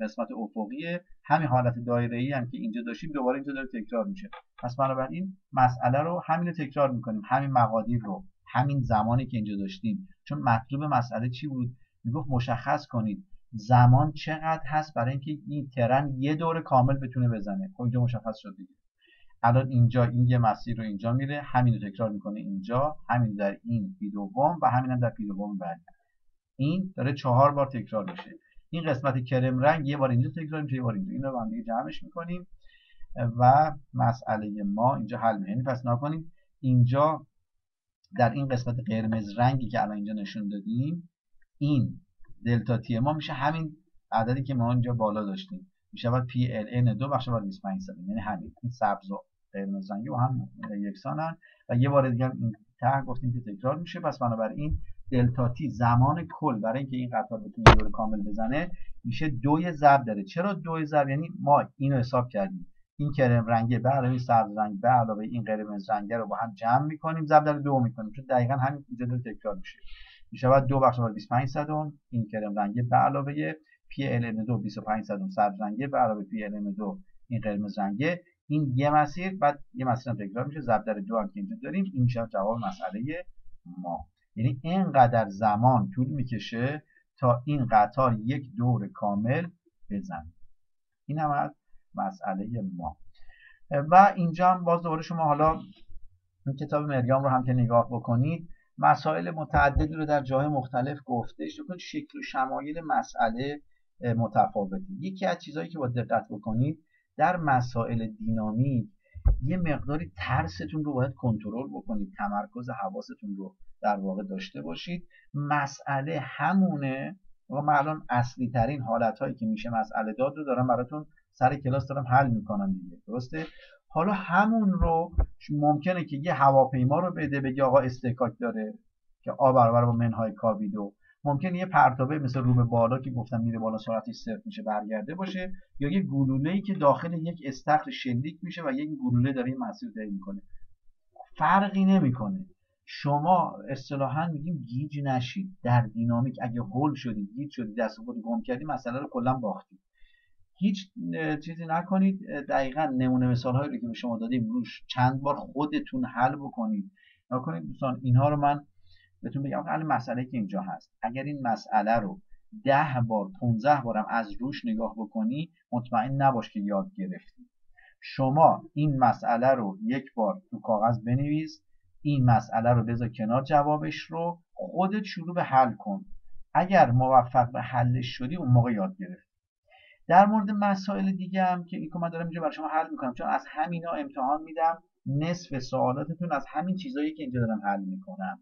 قسمت افقیه همین حالت دایره ای هم که اینجا داشتیم دوباره اینجا داره تکرار میشه. پس بنابراین مسئله رو همین تکرار می‌کنیم همین مقادیر رو همین زمانی که اینجا داشتیم. چون مطلوب مسئله چی بود؟ می‌گفت مشخص کنید زمان چقدر هست برای اینکه این ترن یه دور کامل بتونه بزنه. خب اینجا مشخص شد دیگه. الان اینجا این یه مسیر رو اینجا میره همین رو تکرار می‌کنه اینجا همین در این پی دوم و همین هم در پی دوم بعد این داره چهار بار تکرار میشه. این قسمت کرم رنگ یه بار اینجا تکرار میشه یه بار اینجا. این رو با هم جمعش می‌کنیم و مسئله ما اینجا حل میشه. یعنی پس نکنیم اینجا در این قسمت قرمز رنگی که الان اینجا نشون دادیم این دلتا تی ما میشه همین عددی که ما اینجا بالا داشتیم. میشه بعد پی ال ان دو بخش بر 25 سالیم یعنی همین. این سبز و قرمز رنگی و هم یکسانن. و یه بار دیگه این ته گفتیم که تکرار میشه. پس بنابراین دلتا تی زمان کل برای اینکه این قطار بتونه دور کامل بزنه میشه دوی ضرب داره چرا دوی ضرب؟ یعنی ما اینو حساب کردیم. این کرم رنگه به علاوه سبز رنگ به علاوه این قرمز رنگه رو با هم جمع می‌کنیم ضرب در دو می‌کنیم. چون دقیقا همین اینجا تکرار میشه. بعد دو بخش بر 25 صدم. این کرم رنگه به علاوه پی ال ان 2 25 صدم سبز رنگه به علاوه پی ال ان 2 این قرمز رنگه. این یه مسیر بعد یه مسیر هم تکرار میشه. ضرب در دو هم که اینجا داریم. این میشه جواب مسئله ما. یعنی اینقدر زمان طول می‌کشه تا این قطار یک دور کامل بزنه. این هم از مسئله ما. و اینجا هم باز دوباره شما حالا این کتاب مریام رو هم که نگاه بکنید مسائل متعددی رو در جای مختلف گفته. کنید شکل و شمایل مسئله متفاوته. یکی از چیزهایی که با دقت بکنید در مسائل دینامیک یه مقداری ترستون رو باید کنترل بکنید تمرکز حواستون رو در واقع داشته باشید. مسئله همونه. و من الان اصلی ترین حالت هایی که میشه مسئله داد رو دارم براتون سر کلاس دارم حل می‌کنم دیگه. درسته؟ حالا همون رو ممکنه که یه هواپیما رو بده بگه آقا استکاک داره که آ برابر با منهای کاویدو ممکنه یه پرتابه مثل رو به بالا که گفتم میره بالا سرعتش صفر میشه برگرده باشه یا یه گلوله ای که داخل یک استخر شلیک میشه و یک گلوله داره این مسیر طی می‌کنه. فرقی نمی‌کنه. شما اصطلاحا میگیم گیج نشید در دینامیک. اگه هول شدید گیج شدید دست خود گم کردی مسئله رو کلا باختید هیچ چیزی نکنید. دقیقا نمونه مثال هایی که به شما دادیم روش چند بار خودتون حل بکنید. نکنید دوستان اینها رو من بهتون بگم حل مسئله که اینجا هست. اگر این مسئله رو ده بار 15 بارم از روش نگاه بکنی مطمئن نباش که یاد گرفتی. شما این مسئله رو یک بار تو کاغذ بنویس این مسئله رو بذار کنار جوابش رو خودت شروع به حل کن. اگر موفق به حلش شدی اون موقع یاد گرفت در مورد مسائل دیگه هم که این من دارم اینجا برای شما حل می‌کنم چون از همینا امتحان میدم. نصف سوالاتتون از همین چیزایی که اینجا دارم حل می‌کنم.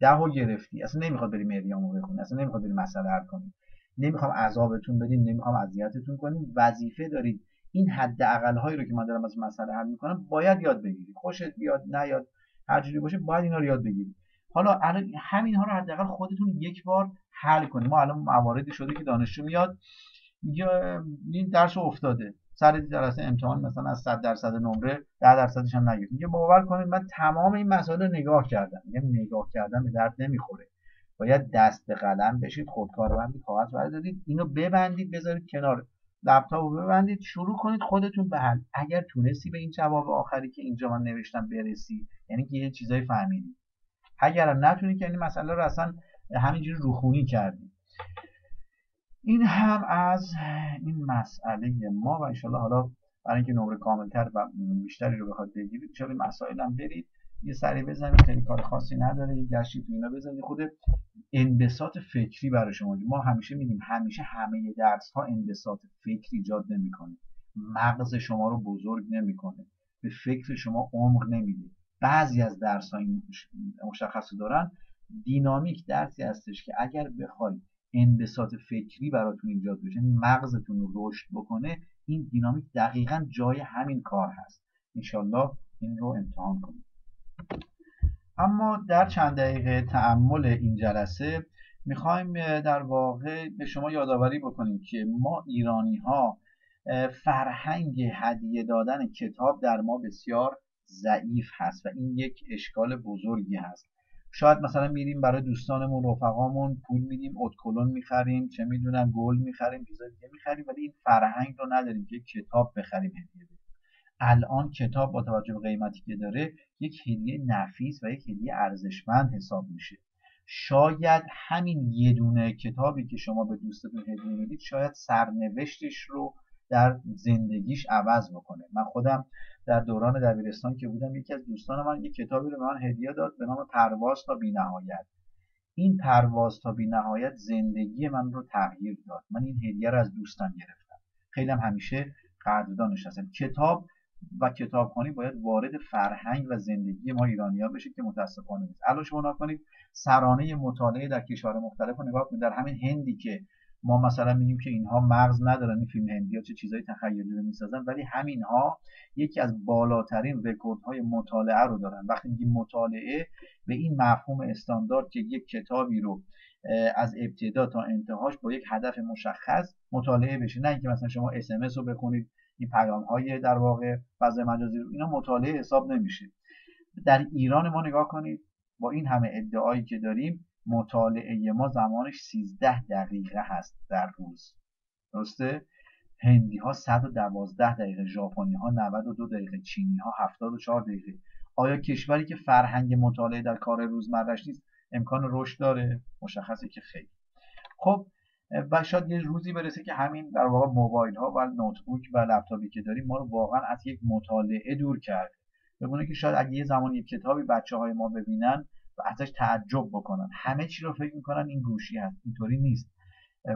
ده و گرفتی. اصلا نمی‌خواد بری مریامو بخونی. اصلا نمی‌خواد بری مسئله حل کنی. نمی‌خوام عذابتون بدیم نمی‌خوام اذیتتون کنیم وظیفه دارید این حد هایی رو که من دارم از مسئله حل می‌کنم باید یاد بگیرید خوشت بیاد نیاد. هر جوری باشه باید اینا رو یاد بگیرید حالا الان همین ها رو حداقل خودتون یک بار حل کنید. ما الان مواردی شده که دانشجو میاد میگه این درس افتاده. سر جلسه امتحان مثلا از 100 درصد نمره 10 درصدش هم نگرفت. میگه باور کنید من تمام این مسائل رو نگاه کردم. میگم نگاه کردن به درد نمی‌خوره. باید دست به قلم بشید خودکاربندی کاغذ بردارید. اینو ببندید بذارید کنار. لپتاپ رو ببندید شروع کنید خودتون به حل. اگر تونستی به این جواب آخری که اینجا من نوشتم برسی یعنی که یه چیزایی فهمیدی. اگر نتونی که این مسئله رو اصلا همینجوری روخونی کردی. این هم از این مسئله ما و انشالله حالا برای اینکه نمره کاملتر و بیشتری رو بخواد بگیرید انشالله مسائل هم برید؟ یه سری بزنید خیلی کار خاصی نداره یه گشتی تو اینا بزنید خود انبساط فکری برای شما ما همیشه میدیم همیشه همه درس ها انبساط فکری ایجاد نمی‌کنه. مغز شما رو بزرگ نمی‌کنه. به فکر شما عمر نمیده. بعضی از درس ها این مشخص دارن. دینامیک درسی هستش که اگر بخواید انبساط فکری براتون ایجاد بشه مغزتون رو رشد بکنه این دینامیک دقیقا جای همین کار هست. انشالله این رو امتحان کنید اما در چند دقیقه تعمل این جلسه می‌خوایم در واقع به شما یادآوری بکنیم که ما ایرانی ها فرهنگ هدیه دادن کتاب در ما بسیار ضعیف هست و این یک اشکال بزرگی هست. شاید مثلا میریم برای دوستانمون رفقامون پول میدیم اتکلون می‌خریم چه می‌دونم گل می‌خریم چیزای دیگه می‌خریم ولی این فرهنگ رو نداریم که کتاب بخریم هدیه الان کتاب با توجه به قیمتی که داره یک هدیه نفیس و یک هدیه ارزشمند حساب میشه. شاید همین یه دونه کتابی که شما به دوستتون هدیه می‌دید شاید سرنوشتش رو در زندگیش عوض بکنه. من خودم در دوران دبیرستان که بودم یکی از دوستان من یک کتابی رو به من هدیه داد به نام پرواز تا بینهایت. این پرواز تا بینهایت زندگی من رو تغییر داد. من این هدیه رو از دوستم گرفتم. خیلی هم همیشه قدردانش هستم. کتاب و کتابخانی باید وارد فرهنگ و زندگی ما ایرانیا بشه که متاسفانه نیست. الان شما نکنید سرانه مطالعه در کشور مختلف رو نگاه کنید. در همین هندی که ما مثلا میگیم که اینها مغز ندارن این فیلم هندی ها چه چیزای تخیلی رو می‌سازن ولی همینها یکی از بالاترین رکوردهای مطالعه رو دارن. وقتی میگیم مطالعه به این مفهوم استاندارد که یک کتابی رو از ابتدا تا انتهاش با یک هدف مشخص مطالعه بشه. نه اینکه مثلا شما اس رو بخونید این پیام های در واقع فضای مجازی رو اینا مطالعه حساب نمیشه. در ایران ما نگاه کنید با این همه ادعایی که داریم مطالعه ما زمانش 13 دقیقه هست در روز. درسته؟ هندی ها 112 دقیقه ژاپنی ها 92 دقیقه چینی ها 74 دقیقه. آیا کشوری که فرهنگ مطالعه در کار روزمرش نیست امکان رشد داره؟ مشخصه که خیلی خب و شاید یه روزی برسه که همین در واقع موبایل ها و نوتبوک و لپتاپی که داریم ما رو واقعا از یک مطالعه دور کرده. بگونه که شاید اگه یه زمان یک کتابی بچه های ما ببینن و ازش تعجب بکنن. همه چی رو فکر می‌کنن این گوشی هست اینطوری نیست.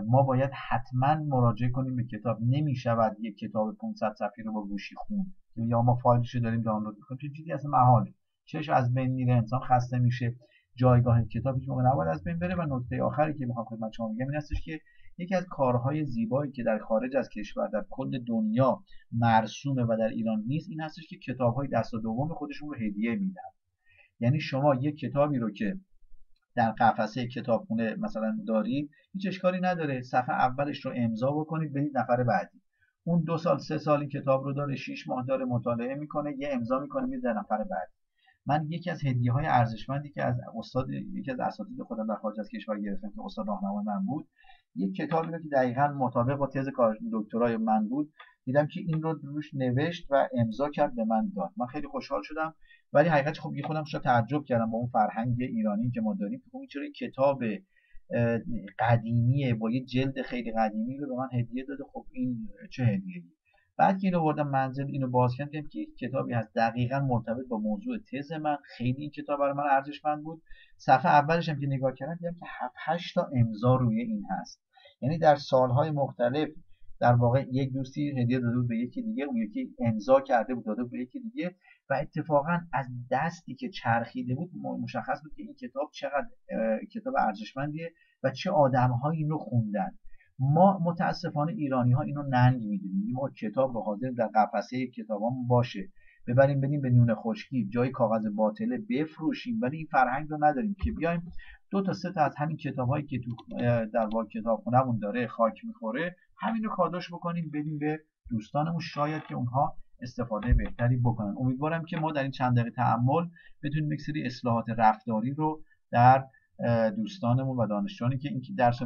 ما باید حتما مراجعه کنیم به کتاب. نمی‌شود یک کتاب 500 صفحه رو با گوشی خون یا ما فایلش رو داریم دانلود می‌کنیم. چه چیزی اصلا محاله. چش از بین میره انسان خسته میشه. جایگاه کتاب هیچ موقع نباید از بین بره. و نکته آخری که می‌خوام خدمت شما بگم این هستش که یکی از کارهای زیبایی که در خارج از کشور در کل دنیا مرسومه و در ایران نیست این هستش که کتابهای دست دوم خودشون رو هدیه میدن. یعنی شما یک کتابی رو که در قفسه کتابخونه مثلا دارید هیچ اشکالی نداره. صفحه اولش رو امضا بکنید بدید نفر بعدی. اون دو سال سه سال این کتاب رو داره شیش ماه داره مطالعه می‌کنه یه امضا می‌کنه میده نفر بعدی. من یکی از هدیه های ارزشمندی که از استاد یکی از اساتید خودم در خارج از کشور گرفتم که استاد راهنمای من بود یک کتابی رو که دقیقا مطابق با تز دکترای من بود دیدم که این رو روش نوشت و امضا کرد به من داد. من خیلی خوشحال شدم ولی حقیقت خب یه خودم شاید تعجب کردم با اون فرهنگ ایرانی که ما داریم. خب چرا کتاب قدیمیه با یه جلد خیلی قدیمی رو به من هدیه داده. خب این چه هدیه بعد که اینو بردم منزل اینو باز کردم که یک کتابی هست. دقیقا مرتبط با موضوع تز من. خیلی این کتاب برای من ارزشمند بود. صفحه اولش هم که نگاه کردم دیدم که 7 8 تا امضا روی این هست. یعنی در سالهای مختلف در واقع یک دوستی هدیه داده بود به یکی دیگه اون یکی امضا کرده بود داده بود به یکی دیگه و اتفاقا از دستی که چرخیده بود مشخص بود که این کتاب چقدر کتاب ارزشمندیه و چه آدمهایی رو خوندن. ما متاسفانه ایرانی ها اینو ننگ می‌دونیم. ما کتاب رو حاضر در قفسه کتابامون باشه. ببریم بدیم به نون خشکی جای کاغذ باطله بفروشیم. ولی این فرهنگ رو نداریم که بیایم دو تا سه تا از همین کتابهایی که تو در واقع کتابخونهمون داره خاک می‌خوره همین رو کاداش بکنیم بدیم به دوستانمون شاید که اونها استفاده بهتری بکنن. امیدوارم که ما در این چند دقیقه تعمل بتونیم یک سری اصلاحات رفتاری رو در دوستانمون و دانشجویانی که این درس